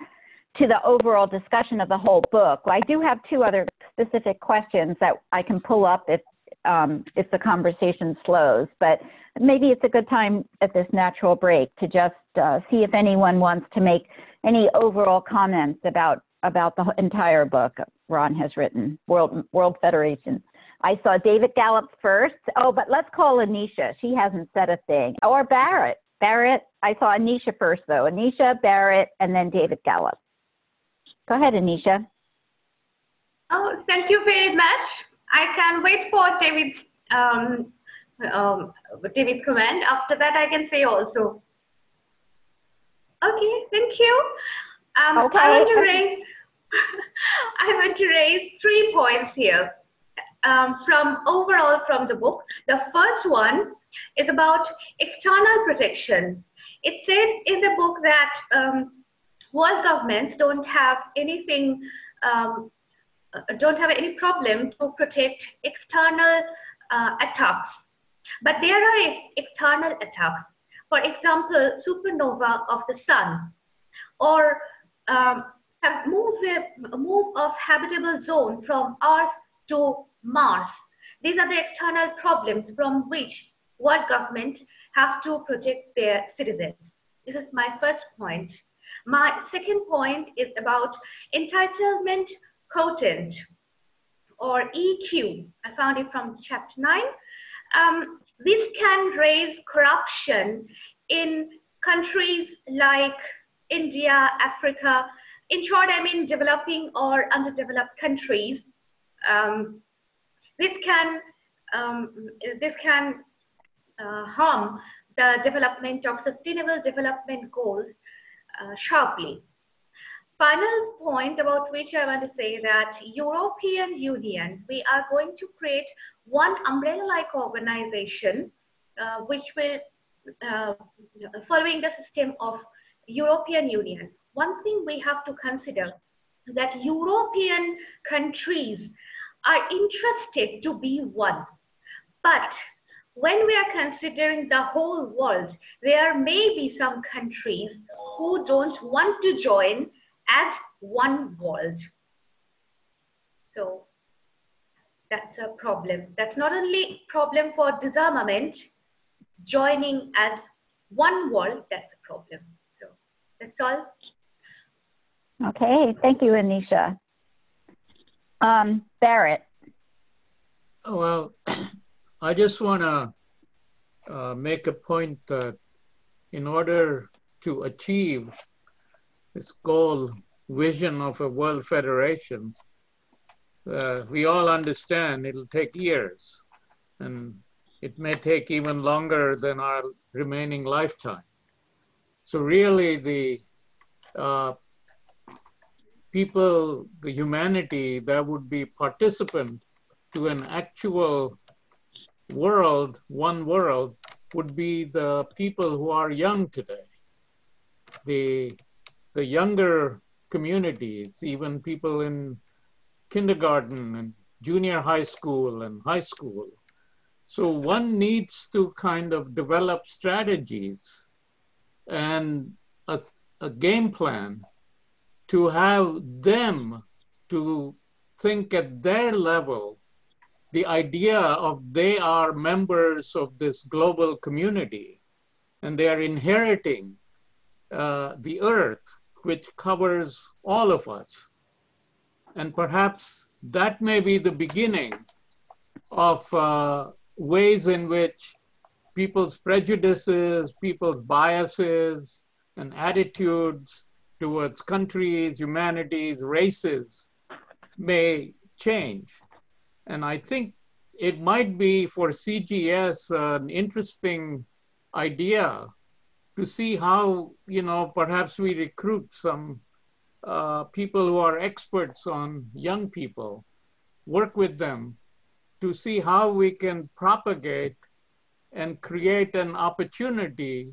to the overall discussion of the whole book. I do have two other specific questions that I can pull up if um, if the conversation slows. But maybe it's a good time at this natural break to just uh, see if anyone wants to make any overall comments about about the entire book Ron has written, World World Federation. I saw David Gallup first. Oh, but let's call Anisha. She hasn't said a thing. Or Barrett. Barrett. I saw Anisha first, though. Anisha, Barrett, and then David Gallup. Go ahead, Anisha. Oh, thank you very much. I can wait for David's um, um, David's comment. After that, I can say also. Okay, thank you. Um, Okay. I want to raise I want to raise three points here um, from overall from the book. The first one is about external protection. It says in the book that um, world governments don't have anything, um, don't have any problem to protect external uh, attacks. But there are external attacks. For example, supernova of the sun, or um, move, move of habitable zone from Earth to Mars. These are the external problems from which world government have to protect their citizens. This is my first point. My second point is about entitlement quotient or EQ. I found it from chapter 9. Um, this can raise corruption in countries like India, Africa, in short, I mean developing or underdeveloped countries. Um, this can um, this can uh, harm the development of sustainable development goals uh, sharply. Final point about which I want to say that European Union, we are going to create one umbrella-like organization uh, which will, uh, following the system of European Union. One thing we have to consider that European countries are interested to be one. But when we are considering the whole world, there may be some countries who don't want to join as one world. So that's a problem. That's not only problem for disarmament, joining as one world, that's a problem. So that's all. Okay, thank you, Anisha. Um, Barrett. Well, I just want to uh, make a point that in order to achieve this goal, vision of a world federation, uh, we all understand it'll take years and it may take even longer than our remaining lifetime. So really the uh, people, the humanity that would be participant to an actual world, one world, would be the people who are young today. The, the younger communities, even people in kindergarten and junior high school and high school. So one needs to kind of develop strategies and a, a game plan to have them to think at their level the idea of they are members of this global community and they are inheriting uh, the earth which covers all of us and perhaps that may be the beginning of uh, ways in which people's prejudices, people's biases, and attitudes towards countries, humanities, races may change. And I think it might be for CGS an interesting idea to see how, you know, perhaps we recruit some uh, people who are experts on young people, work with them to see how we can propagate and create an opportunity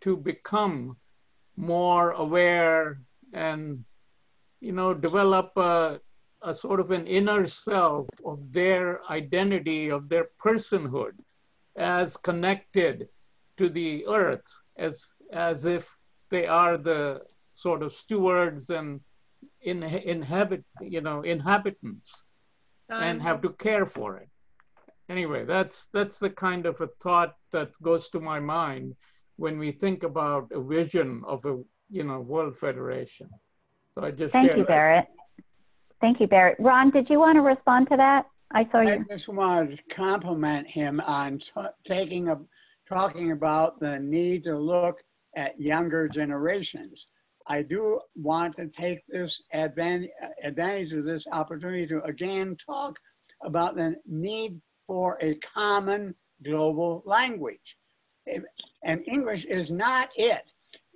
to become more aware and you know develop a, a sort of an inner self of their identity of their personhood as connected to the earth as as if they are the sort of stewards and in, inhabit you know inhabitants and have to care for it anyway, that's that's the kind of a thought that goes to my mind when we think about a vision of a you know world federation. So I just Thank you, that. Barrett. Thank you, Barrett. Ron, did you want to respond to that? I saw I you. just wanted to compliment him on t- taking a, talking about the need to look at younger generations. I do want to take this advantage, advantage of this opportunity to again talk about the need for a common global language. And English is not it.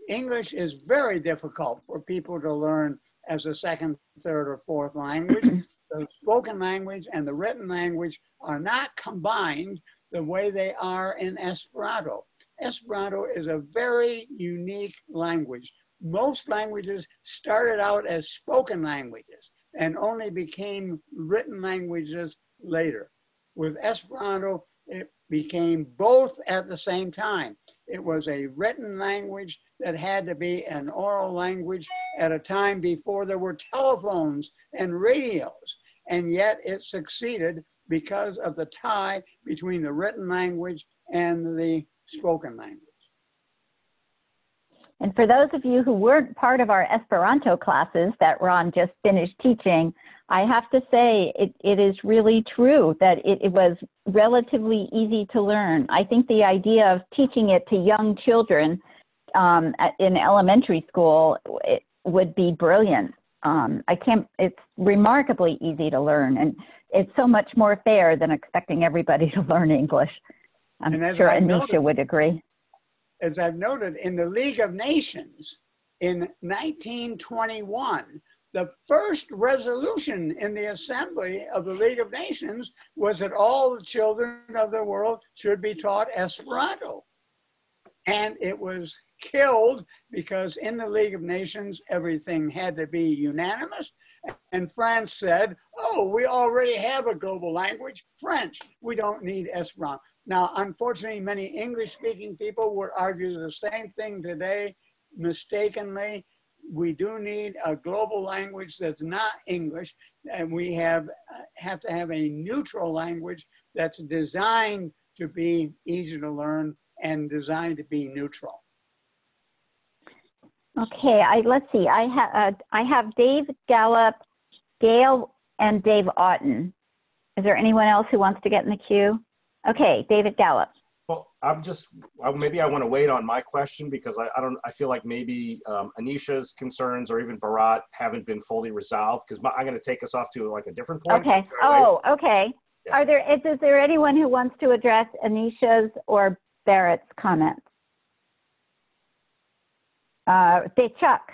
English is very difficult for people to learn as a second, third, or fourth language. the spoken language and the written language are not combined the way they are in Esperanto. Esperanto is a very unique language. Most languages started out as spoken languages and only became written languages later. With Esperanto, it became both at the same time. It was a written language that had to be an oral language at a time before there were telephones and radios. And yet it succeeded because of the tie between the written language and the spoken language. And for those of you who weren't part of our Esperanto classes that Ron just finished teaching, I have to say it, it is really true that it, it was relatively easy to learn. I think the idea of teaching it to young children um, in elementary school would be brilliant. Um, I can't, it's remarkably easy to learn and it's so much more fair than expecting everybody to learn English. I'm sure I've Anisha noted- would agree. As I've noted, in the League of Nations in 1921, the first resolution in the Assembly of the League of Nations was that all the children of the world should be taught Esperanto. And it was killed because in the League of Nations, everything had to be unanimous. And France said, oh, we already have a global language, French. We don't need Esperanto. Now, unfortunately, many English speaking people would argue the same thing today mistakenly. We do need a global language that's not English, and we have, have to have a neutral language that's designed to be easy to learn and designed to be neutral. Okay, I, let's see, I have, uh, I have Dave Gallup, Gail, and Dave Otten. Is there anyone else who wants to get in the queue? Okay, David Gallup. Well, I'm just, maybe I want to wait on my question because I, I don't, I feel like maybe um, Anisha's concerns or even Barat haven't been fully resolved because I'm going to take us off to like a different point. Okay, oh, okay. Yeah. Are there, is, is there anyone who wants to address Anisha's or Barrett's comments? Uh, they, Chuck,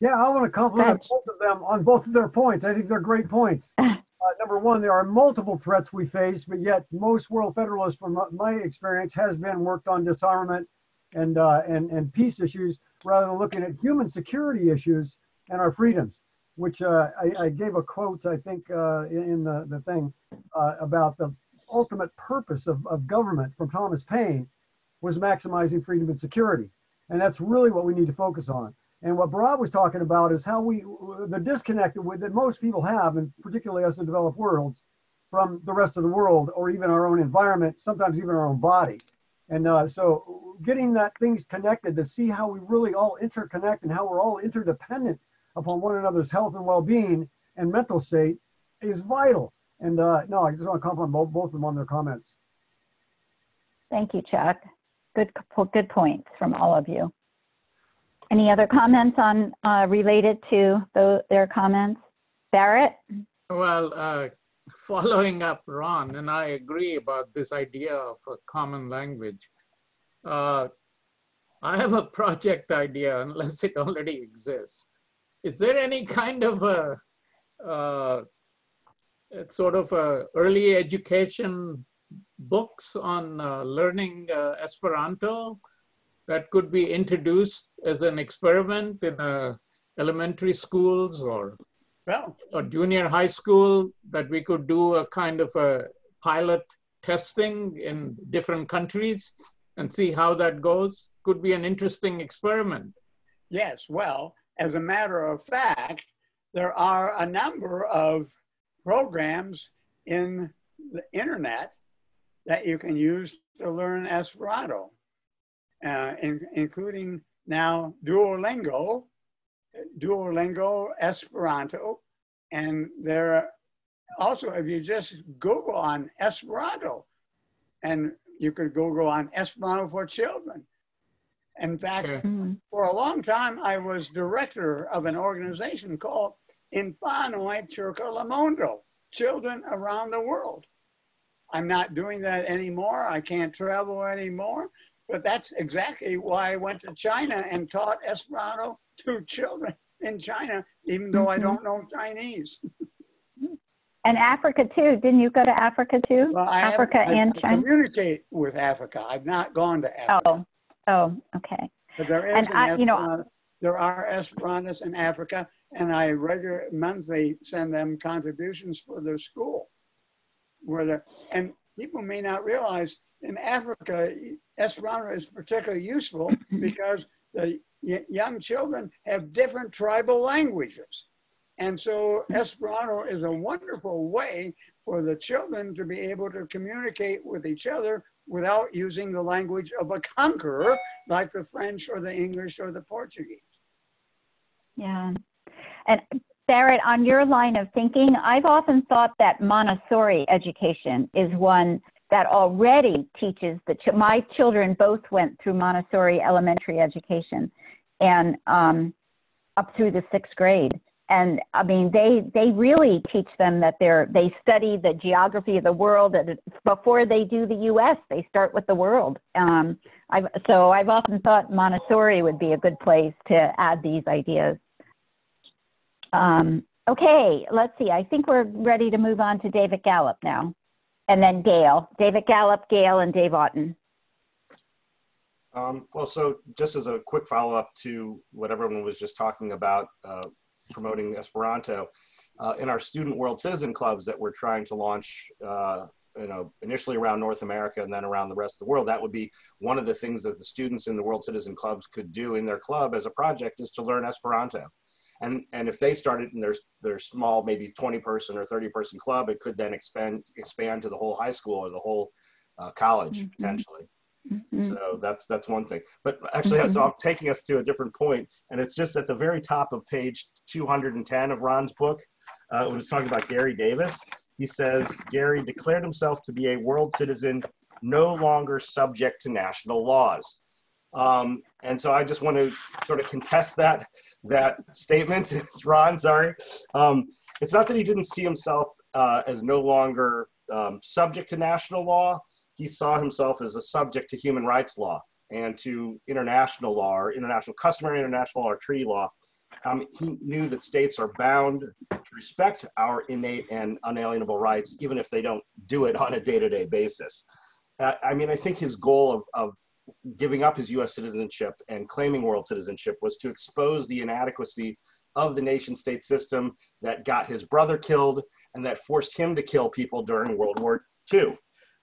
Yeah, I want to compliment both of them on both of their points. I think they're great points. Uh, number one, there are multiple threats we face, but yet most World Federalists, from my- experience, has been worked on disarmament and uh, and and peace issues rather than looking at human security issues and our freedoms. Which uh, I, I gave a quote, I think, uh, in in the the thing uh, about the ultimate purpose of, of government from Thomas Paine was maximizing freedom and security, and that's really what we need to focus on. And what Bharat was talking about is how we, the disconnect with, that most people have, and particularly us in developed worlds, from the rest of the world or even our own environment, sometimes even our own body. And uh, so getting that things connected to see how we really all interconnect and how we're all interdependent upon one another's health and well-being and mental state is vital. And uh, no, I just want to compliment both, both of them on their comments. thank you, Chuck. Good, good points from all of you. Any other comments on, uh, related to their comments? Barrett? Well, uh, following up Ron, and I agree about this idea of a common language. Uh, I have a project idea, unless it already exists. Is there any kind of a, uh, sort of a early education books on uh, learning uh, Esperanto that could be introduced as an experiment in uh, elementary schools or Well, or junior high school that we could do a kind of a pilot testing in different countries and see how that goes. Could be an interesting experiment. Yes, well, as a matter of fact, there are a number of programs in the internet that you can use to learn Esperanto, uh, in, including now Duolingo, Duolingo Esperanto, and there are also, if you just Google on Esperanto, and you could Google on Esperanto for Children. In fact, Okay. Mhm. for a long time, I was director of an organization called Infanoi Turco Lamondo, Children Around the World. I'm not doing that anymore. I can't travel anymore. But that's exactly why I went to China and taught Esperanto to children in China, even though I Mhm. don't know Chinese. And Africa too. Didn't you go to Africa too? Well, I have- Africa I- and I China? communicate with Africa. I've not gone to Africa. Oh, oh, okay. But there is And an I- you know- there are Esperantists in Africa, and I regularly monthly send them contributions for their school. Where the and people may not realize in Africa, Esperanto is particularly useful mm-hmm. because the young children have different tribal languages. And so mm-hmm. Esperanto is a wonderful way for the children to be able to communicate with each other without using the language of a conqueror like the French or the English or the Portuguese. Yeah. And Barrett, on your line of thinking, I've often thought that Montessori education is one that already teaches the ch- my children both went through Montessori elementary education and um, up through the sixth grade. And I mean, they they really teach them that they're they study the geography of the world before they do the U.S. They start with the world. Um, I've, so I've often thought Montessori would be a good place to add these ideas. Um, okay, let's see. I think we're ready to move on to David Gallup now. And then Gail. David Gallup, Gail, and Dave Otten. Um, well, so just as a quick follow up to what everyone was just talking about, uh, promoting Esperanto, uh, in our student world citizen clubs that we're trying to launch, uh, you know, initially around North America and then around the rest of the world, that would be one of the things that the students in the world citizen clubs could do in their club as a project is to learn Esperanto. And, and if they started in their, their small, maybe 20 person or 30 person club, it could then expand, expand to the whole high school or the whole uh, college Mhm. potentially. Mhm. So that's that's one thing. But actually, Mhm. so I'm taking us to a different point, and it's just at the very top of page 210 of Ron's book. Uh, it was talking about Garry Davis. He says Garry declared himself to be a world citizen, no longer subject to national laws. Um, and so I just want to sort of contest that that statement. It's Ron, sorry. Um, it's not that he didn't see himself uh, as no longer um, subject to national law he saw himself as a subject to human rights law and to international law or international customary international law or treaty law. Um, he knew that states are bound to respect our innate and unalienable rights, even if they don't do it on a day-to-day basis. Uh, I mean, I think his goal of, of giving up his U.S. citizenship and claiming world citizenship was to expose the inadequacy of the nation state system that got his brother killed and that forced him to kill people during World War II.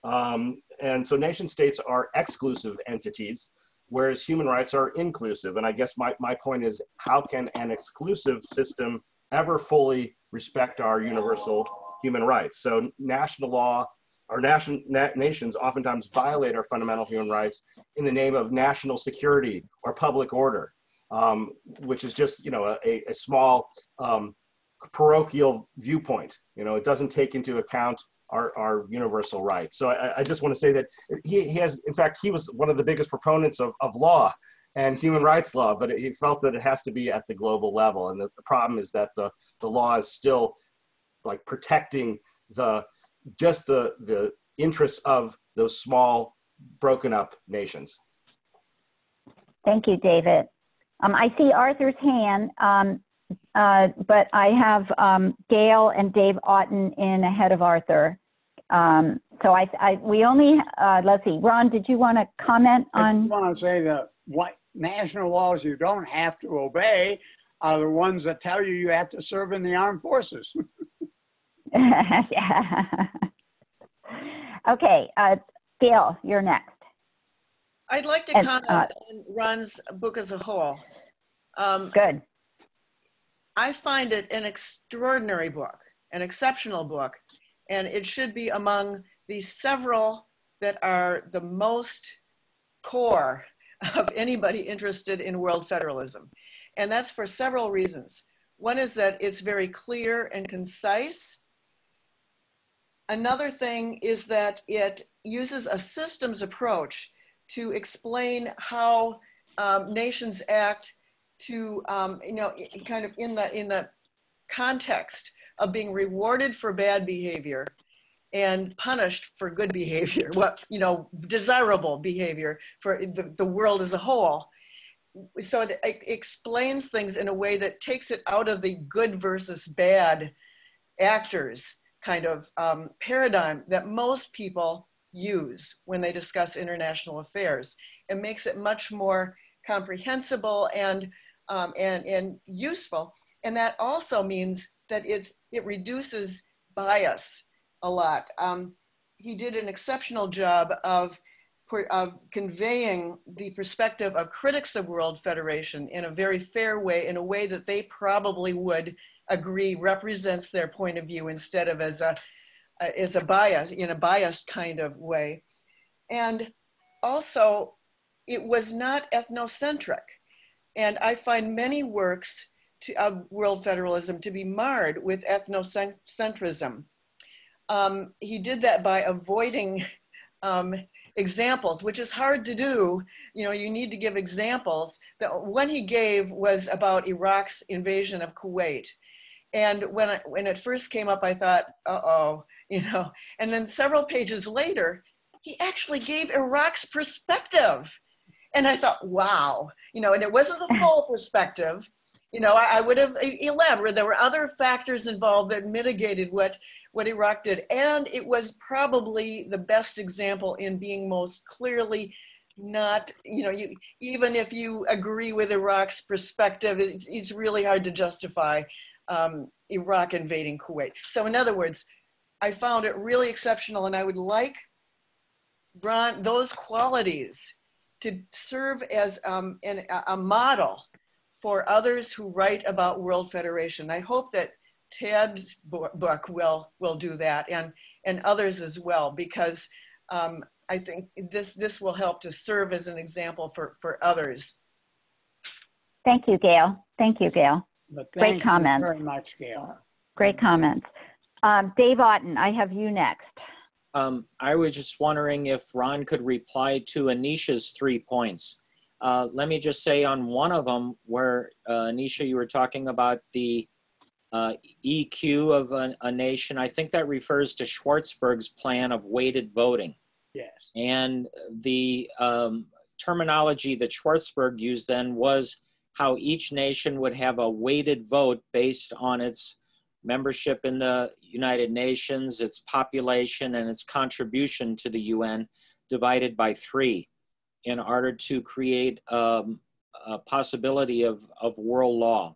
Um, and so nation states are exclusive entities, whereas human rights are inclusive. And I guess my, my point is how can an exclusive system ever fully respect our universal human rights? So national law, our nation, na- nations oftentimes violate our fundamental human rights in the name of national security or public order, um, which is just, you know, a, a small um, parochial viewpoint. You know, it doesn't take into account our, our universal rights. So I, I just want to say that he, he has, in fact, he was one of the biggest proponents of, of law and human rights law, but he felt that it has to be at the global level. And the, the problem is that the, the law is still like protecting the, just the, the interests of those small broken up nations. Thank you, David. Um, I see Arthur's hand, um, uh, but I have um, Gail and Dave Otten in ahead of Arthur. Um, so I, I, we only, uh, let's see, Ron, did you want to comment on? just want to say that what national laws you don't have to obey are the ones that tell you you have to serve in the armed forces. yeah. Okay, uh, Gail, you're next. I'd like to And, comment uh, on Ron's book as a whole. Um, Good. I find it an extraordinary book, an exceptional book, and it should be among the several that are the most core of anybody interested in world federalism. And that's for several reasons. One is that it's very clear and concise. Another thing is that it uses a systems approach to explain how um, nations act to, um, you know, kind of in the, in the context of being rewarded for bad behavior and punished for good behavior, what, you know, desirable behavior for the, the world as a whole. So it, it explains things in a way that takes it out of the good versus bad actors kind of um, paradigm that most people use when they discuss international affairs. It makes it much more comprehensible and, um, and, and useful. And that also means that it's, it reduces bias a lot. Um, he did an exceptional job of, of conveying the perspective of critics of World Federation in a very fair way, in a way that they probably would agree represents their point of view instead of as a, as a bias, in a biased kind of way. And also, it was not ethnocentric. And I find many works to, of world federalism to be marred with ethnocentrism. Um, he did that by avoiding um, examples, which is hard to do. You know, you need to give examples. The one he gave was about Iraq's invasion of Kuwait. And when, I, when it first came up, I thought, uh-oh, you know. And then several pages later, he actually gave Iraq's perspective. And I thought, wow, you know, and it wasn't the full perspective. You know, I, I would have elaborated. There were other factors involved that mitigated what what Iraq did. And it was probably the best example in being most clearly not, you know, you, even if you agree with Iraq's perspective, it's, it's really hard to justify um, Iraq invading Kuwait. So in other words, I found it really exceptional and I would like Ron, those qualities to serve as um, an, a model for others who write about World Federation. I hope that Ted's book will will do that, and and others as well, because um, I think this this will help to serve as an example for for others. Thank you, Gail. Thank you, Gail. Great comments. very much, Gail. Great comments. Um, Dave Otten, I have you next. Um, I was just wondering if Ron could reply to Anisha's three points. Uh, let me just say on one of them where uh, Anisha, you were talking about the uh, EQ of a, a, nation. I think that refers to Schwartzberg's plan of weighted voting. Yes. And the um, terminology that Schwartzberg used then was how each nation would have a weighted vote based on its membership in the United Nations, its population, and its contribution to the UN divided by three in order to create um, a possibility of, of world law.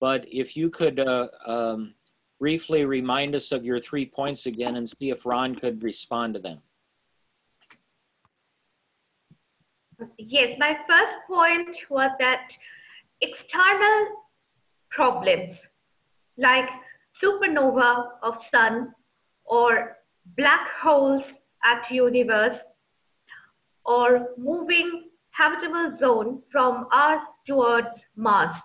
But if you could uh, um, briefly remind us of your three points again and see if Ron could respond to them. Yes, my first point was that external problems like supernova of sun or black holes at universe or moving habitable zone from Earth towards Mars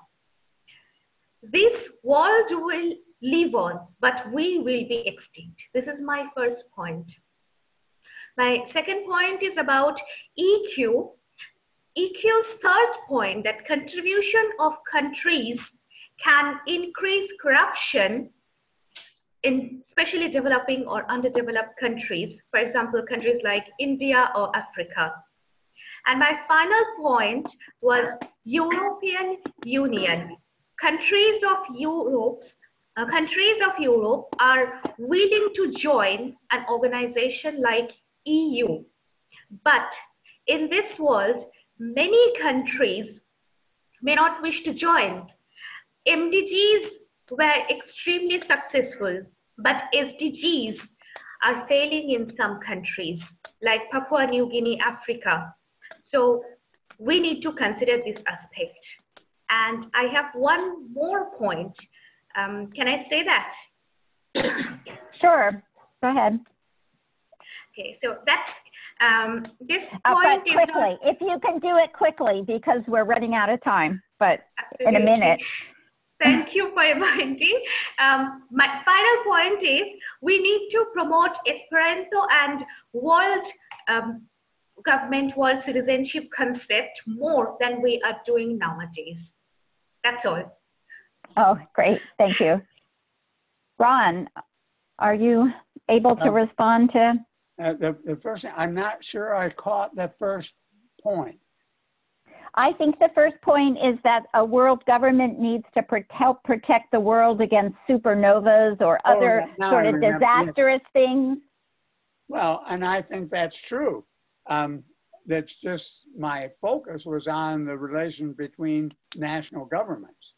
this world will live on, but we will be extinct. This is my first point. My second point is about EQ. EQ's third point that contribution of countries can increase corruption in especially developing or underdeveloped countries, for example, countries like India or Africa. And my final point was European Union countries of Europe, uh, countries of Europe are willing to join an organization like EU. But in this world, many countries may not wish to join. MDGs were extremely successful, but SDGs are failing in some countries, like Papua New Guinea, Africa. So we need to consider this aspect. And I have one more point. Um, can I say that? Sure, go ahead. Okay, so that Um, this Uh, point but is not- quickly, if you can do it quickly, because we're running out of time, but in a minute. Thank you for reminding. Um, my final point is we need to promote Esperanto and world um, government, world citizenship concept more than we are doing nowadays. That's all. Oh, great, thank you. Ron, are you able to Um, respond to? Uh, the, the first thing, I'm not sure I caught the first point. I think the first point is that a world government needs to pro- help protect the world against supernovas or Oh, other sort I of remember, disastrous things. Well, and I think that's true. Um, that's just my focus was on the relation between national governments.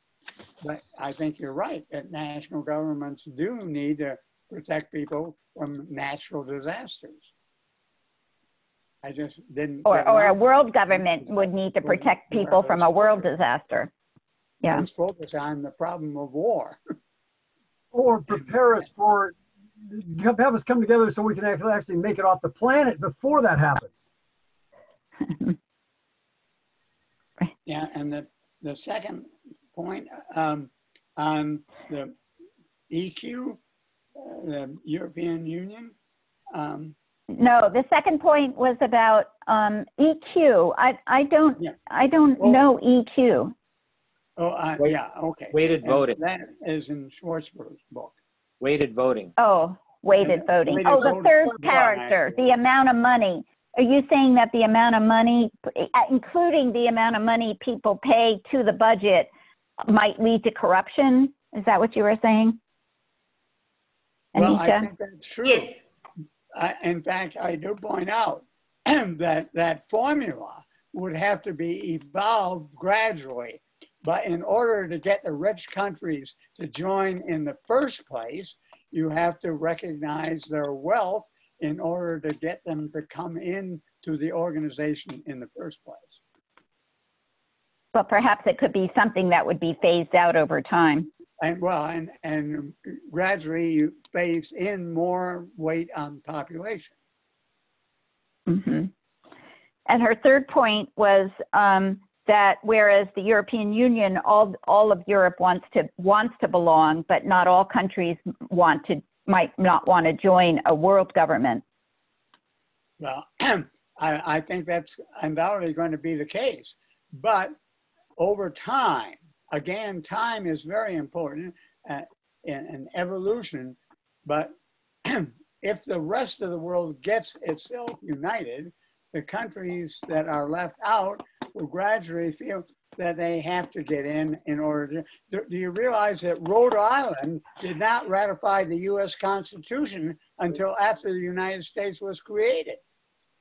But I think you're right that national governments do need to protect people from natural disasters. I just didn't. Or, or a world government would need to protect people from a world disaster. Yeah. Let's focus on the problem of war. Or prepare us for, have us come together so we can actually, actually make it off the planet before that happens. Yeah, and the, the second point um, on the EQ, the European Union, um, No, the second point was about um, EQ. I, I don't, Yeah. I don't Well- know E EQ. oh, uh, Wait- yeah, okay. weighted And voting. That is in Schwartzberg's book. Weighted voting. Oh, weighted Yeah, voting. weighted Oh, the voting. third character, the amount of money. Are you saying that the amount of money, uh, including the amount of money people pay to the budget, might lead to corruption? Is that what you were saying? Well, I think that's true. Yes. I, in fact, I do point out that that formula would have to be evolved gradually. But in order to get the rich countries to join in the first place, you have to recognize their wealth in order to get them to come in to the organization in the first place. But perhaps it could be something that would be phased out over time. And well, and, and gradually you phase in more weight on population. hmm And her third point was um, that whereas the European Union, all all of Europe wants to wants to belong, but not all countries want to might not want to join a world government. Well, I, I think that's undoubtedly going to be the case. But over time, again, time is very important uh, in, in evolution. But if the rest of the world gets itself united, the countries that are left out will gradually feel that they have to get in in order to. Do, do you realize that Rhode Island did not ratify the US Constitution until after the United States was created?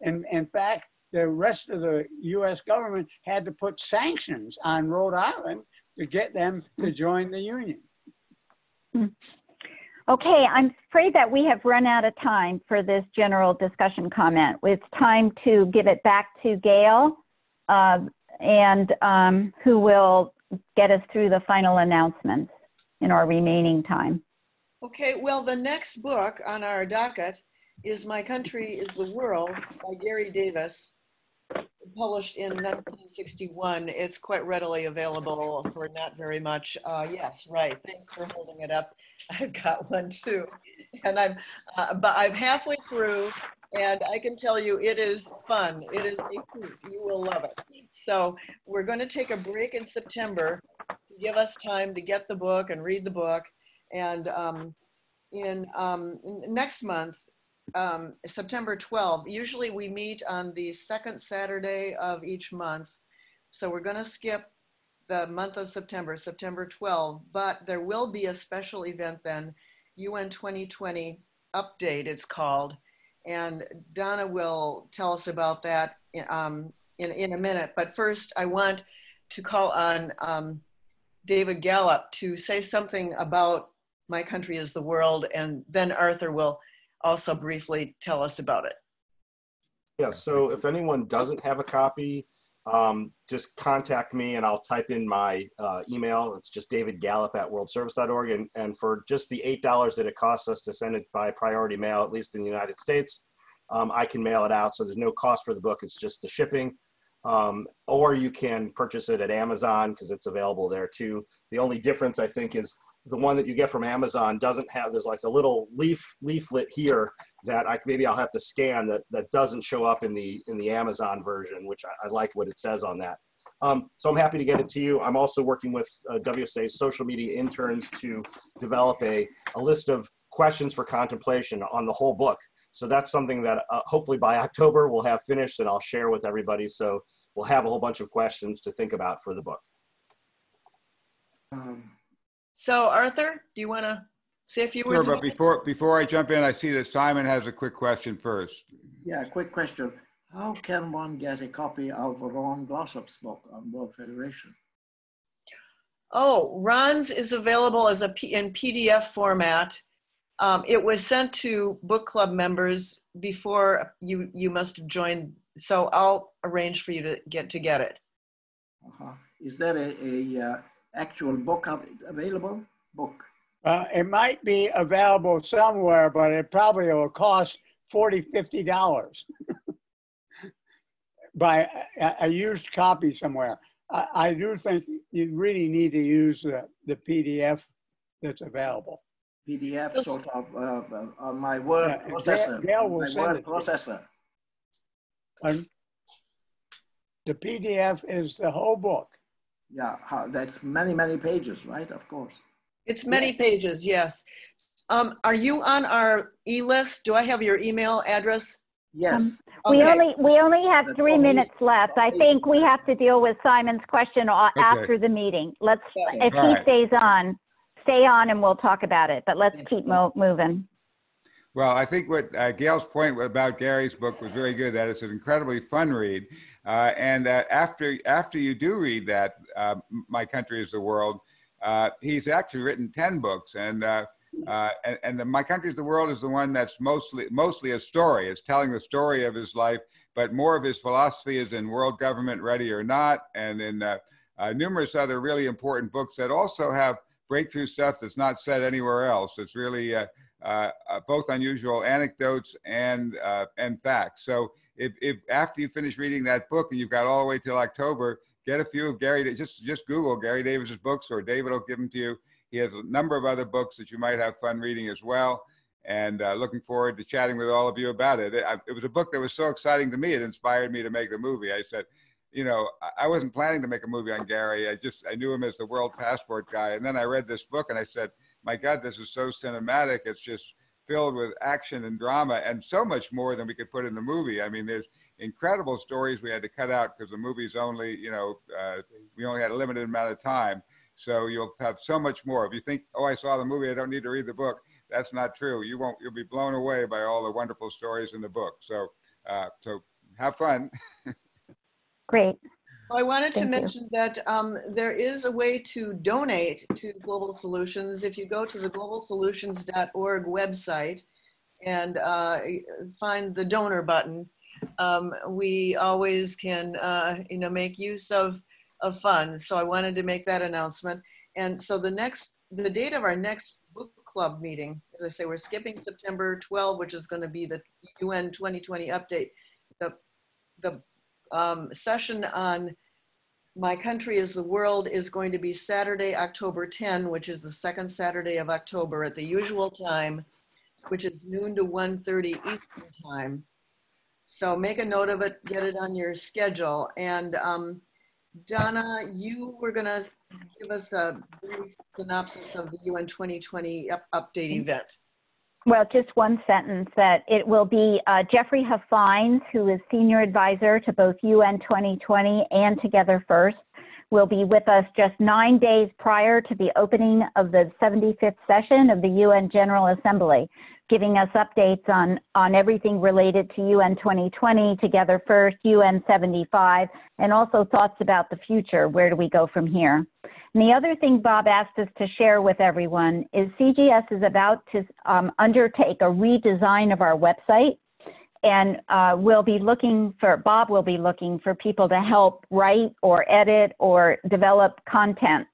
And in fact, the rest of the US government had to put sanctions on Rhode Island to get them to join the Union. Okay, I'm afraid that we have run out of time for this general discussion comment. It's time to give it back to Gail, uh, and um, who will get us through the final announcements in our remaining time. Okay, well, the next book on our docket is My Country is the World by Garry Davis, published in 1961. It's quite readily available for not very much. Uh, yes, right. Thanks for holding it up. I've got one too. And I'm, uh, but I'm halfway through and I can tell you it is fun. It is a hoot. You will love it. So we're going to take a break in September to give us time to get the book and read the book. And um, in um, n- next month, um, September 12th, usually we meet on the second Saturday of each month. So we're going to skip the month of September, September 12, but there will be a special event then, UN 2020 update, it's called. And Donna will tell us about that um, in, in a minute. But first, I want to call on um, David Gallup to say something about My Country is the World, and then Arthur will also briefly tell us about it. Yeah, so if anyone doesn't have a copy, um, just contact me and I'll type in my uh, email. It's just davidgallup at worldservice.org. And, and for just the $8 that it costs us to send it by priority mail, at least in the United States, um, I can mail it out. So there's no cost for the book. It's just the shipping. Um, or you can purchase it at Amazon because it's available there too. The only difference I think is the one that you get from Amazon doesn't have, there's like a little leaf leaflet here that I maybe I'll have to scan that, that doesn't show up in the, in the Amazon version, which I, I like what it says on that. Um, so I'm happy to get it to you. I'm also working with uh, WSA social media interns to develop a, a list of questions for contemplation on the whole book. So that's something that uh, hopefully by October we'll have finished and I'll share with everybody. So we'll have a whole bunch of questions to think about for the book. Um, So Arthur, do you want to say a few Sure, but before, before I jump in, I see that Simon has a quick question first. yeah, quick question. How can one get a copy of Ron Glossop's book on World Federation? Oh, Ron's is available as a P- in PDF format. Um, it was sent to book club members before you you must have joined. So I'll arrange for you to get to get it. Uh-huh. Is there a, a uh, actual book available? Book. Uh, it might be available somewhere, but it probably will cost 40 50 dollars. By a, a used copy somewhere. I, I do think you really need to use the, the PDF that's available. PDF Yes. sort of uh, uh, on my word Yeah, processor. Gail will my send word it to you. processor. And the PDF is the whole book. Yeah, how, that's many, many pages, right? Of course. It's many pages. Yes. Um, are you on our e-list? Do I have your email address? Yes. We Okay. only, we only have That's three minutes left. I think we have to deal with Simon's question Okay. after the meeting. Let's, Yes. if All he right. stays on, stay on and we'll talk about it, but let's keep mo- moving. Well, I think what uh, Gail's point about Garry's book was very good. That it's an incredibly fun read, uh, and uh, after after you do read that, uh, "My Country Is the World," uh, he's actually written ten books, and uh, uh, and, and the "My Country Is the World" is the one that's mostly mostly a story. It's telling the story of his life, but more of his philosophy is in "World Government Ready or Not," and in numerous other really important books that also have breakthrough stuff that's not said anywhere else. It's really uh, uh, both unusual anecdotes and uh, and facts. So if, if after you finish reading that book and you've got all the way till October, get a few of Garry. Just just Google Garry Davis's books, or David will give them to you. He has a number of other books that you might have fun reading as well. And uh, looking forward to chatting with all of you about it. It, I- it was a book that was so exciting to me. It inspired me to make the movie. I said, you know, I wasn't planning to make a movie on Garry. I just I knew him as the world passport guy. And then I read this book and I said, my God, this is so cinematic. It's just filled with action and drama and so much more than we could put in the movie. I mean, there's incredible stories we had to cut out because the movie's only, you know, uh, we only had a limited amount of time. So you'll have so much more. If you think, oh, I saw the movie, I don't need to read the book. That's not true. You won't. You'll be blown away by all the wonderful stories in the book. So, uh, so have fun. Great. I wanted to Thank you. mention that um, there is a way to donate to Global Solutions. If you go to the globalsolutions.org website and uh, find the donor button, um, we always can, uh, you know, make use of, of funds. So I wanted to make that announcement. And so the next, the date of our next book club meeting, as I say, we're skipping September 12, which is going to be the UN 2020 update. The, the um, session on My Country is the World is going to be Saturday, October 10, which is the second Saturday of October at the usual time, which is noon to 1.30 Eastern time. So make a note of it, get it on your schedule. And um, Donna, you were going to give us a brief synopsis of the UN 2020 up- update event. Well, just one sentence that it will be uh, Jeffrey Huffines, who is senior advisor to both UN 2020 and Together First, will be with us just nine days prior to the opening of the 75th session of the UN General Assembly, giving us updates on, on everything related to UN 2020, Together First, UN 75, and also thoughts about the future. Where do we go from here? And the other thing Bob asked us to share with everyone is CGS is about to um, undertake a redesign of our website. And uh, we'll be looking for, Bob will be looking for people to help write or edit or develop content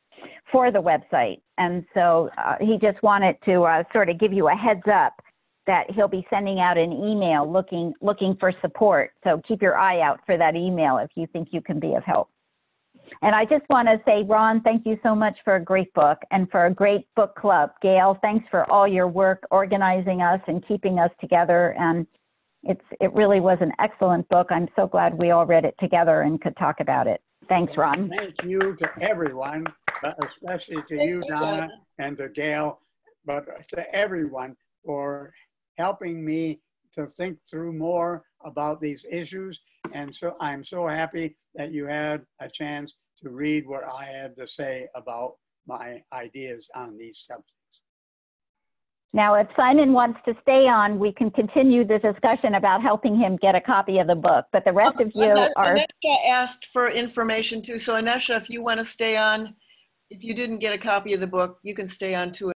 for the website. And so uh, he just wanted to uh, sort of give you a heads up that he'll be sending out an email looking looking for support. So keep your eye out for that email if you think you can be of help. And I just want to say, Ron, thank you so much for a great book and for a great book club. Gail, thanks for all your work organizing us and keeping us together. And it's it really was an excellent book. I'm so glad we all read it together and could talk about it. Thanks, Ron. Thank you to everyone, especially to you, Donna, and to Gail, but to everyone for helping me to think through more about these issues. And so I'm so happy that you had a chance to read what I had to say about my ideas on these subjects. Now, if Simon wants to stay on, we can continue the discussion about helping him get a copy of the book. But the rest uh, of you Anesha are Anesha asked for information too. So Anesha, if you want to stay on, if you didn't get a copy of the book, you can stay on too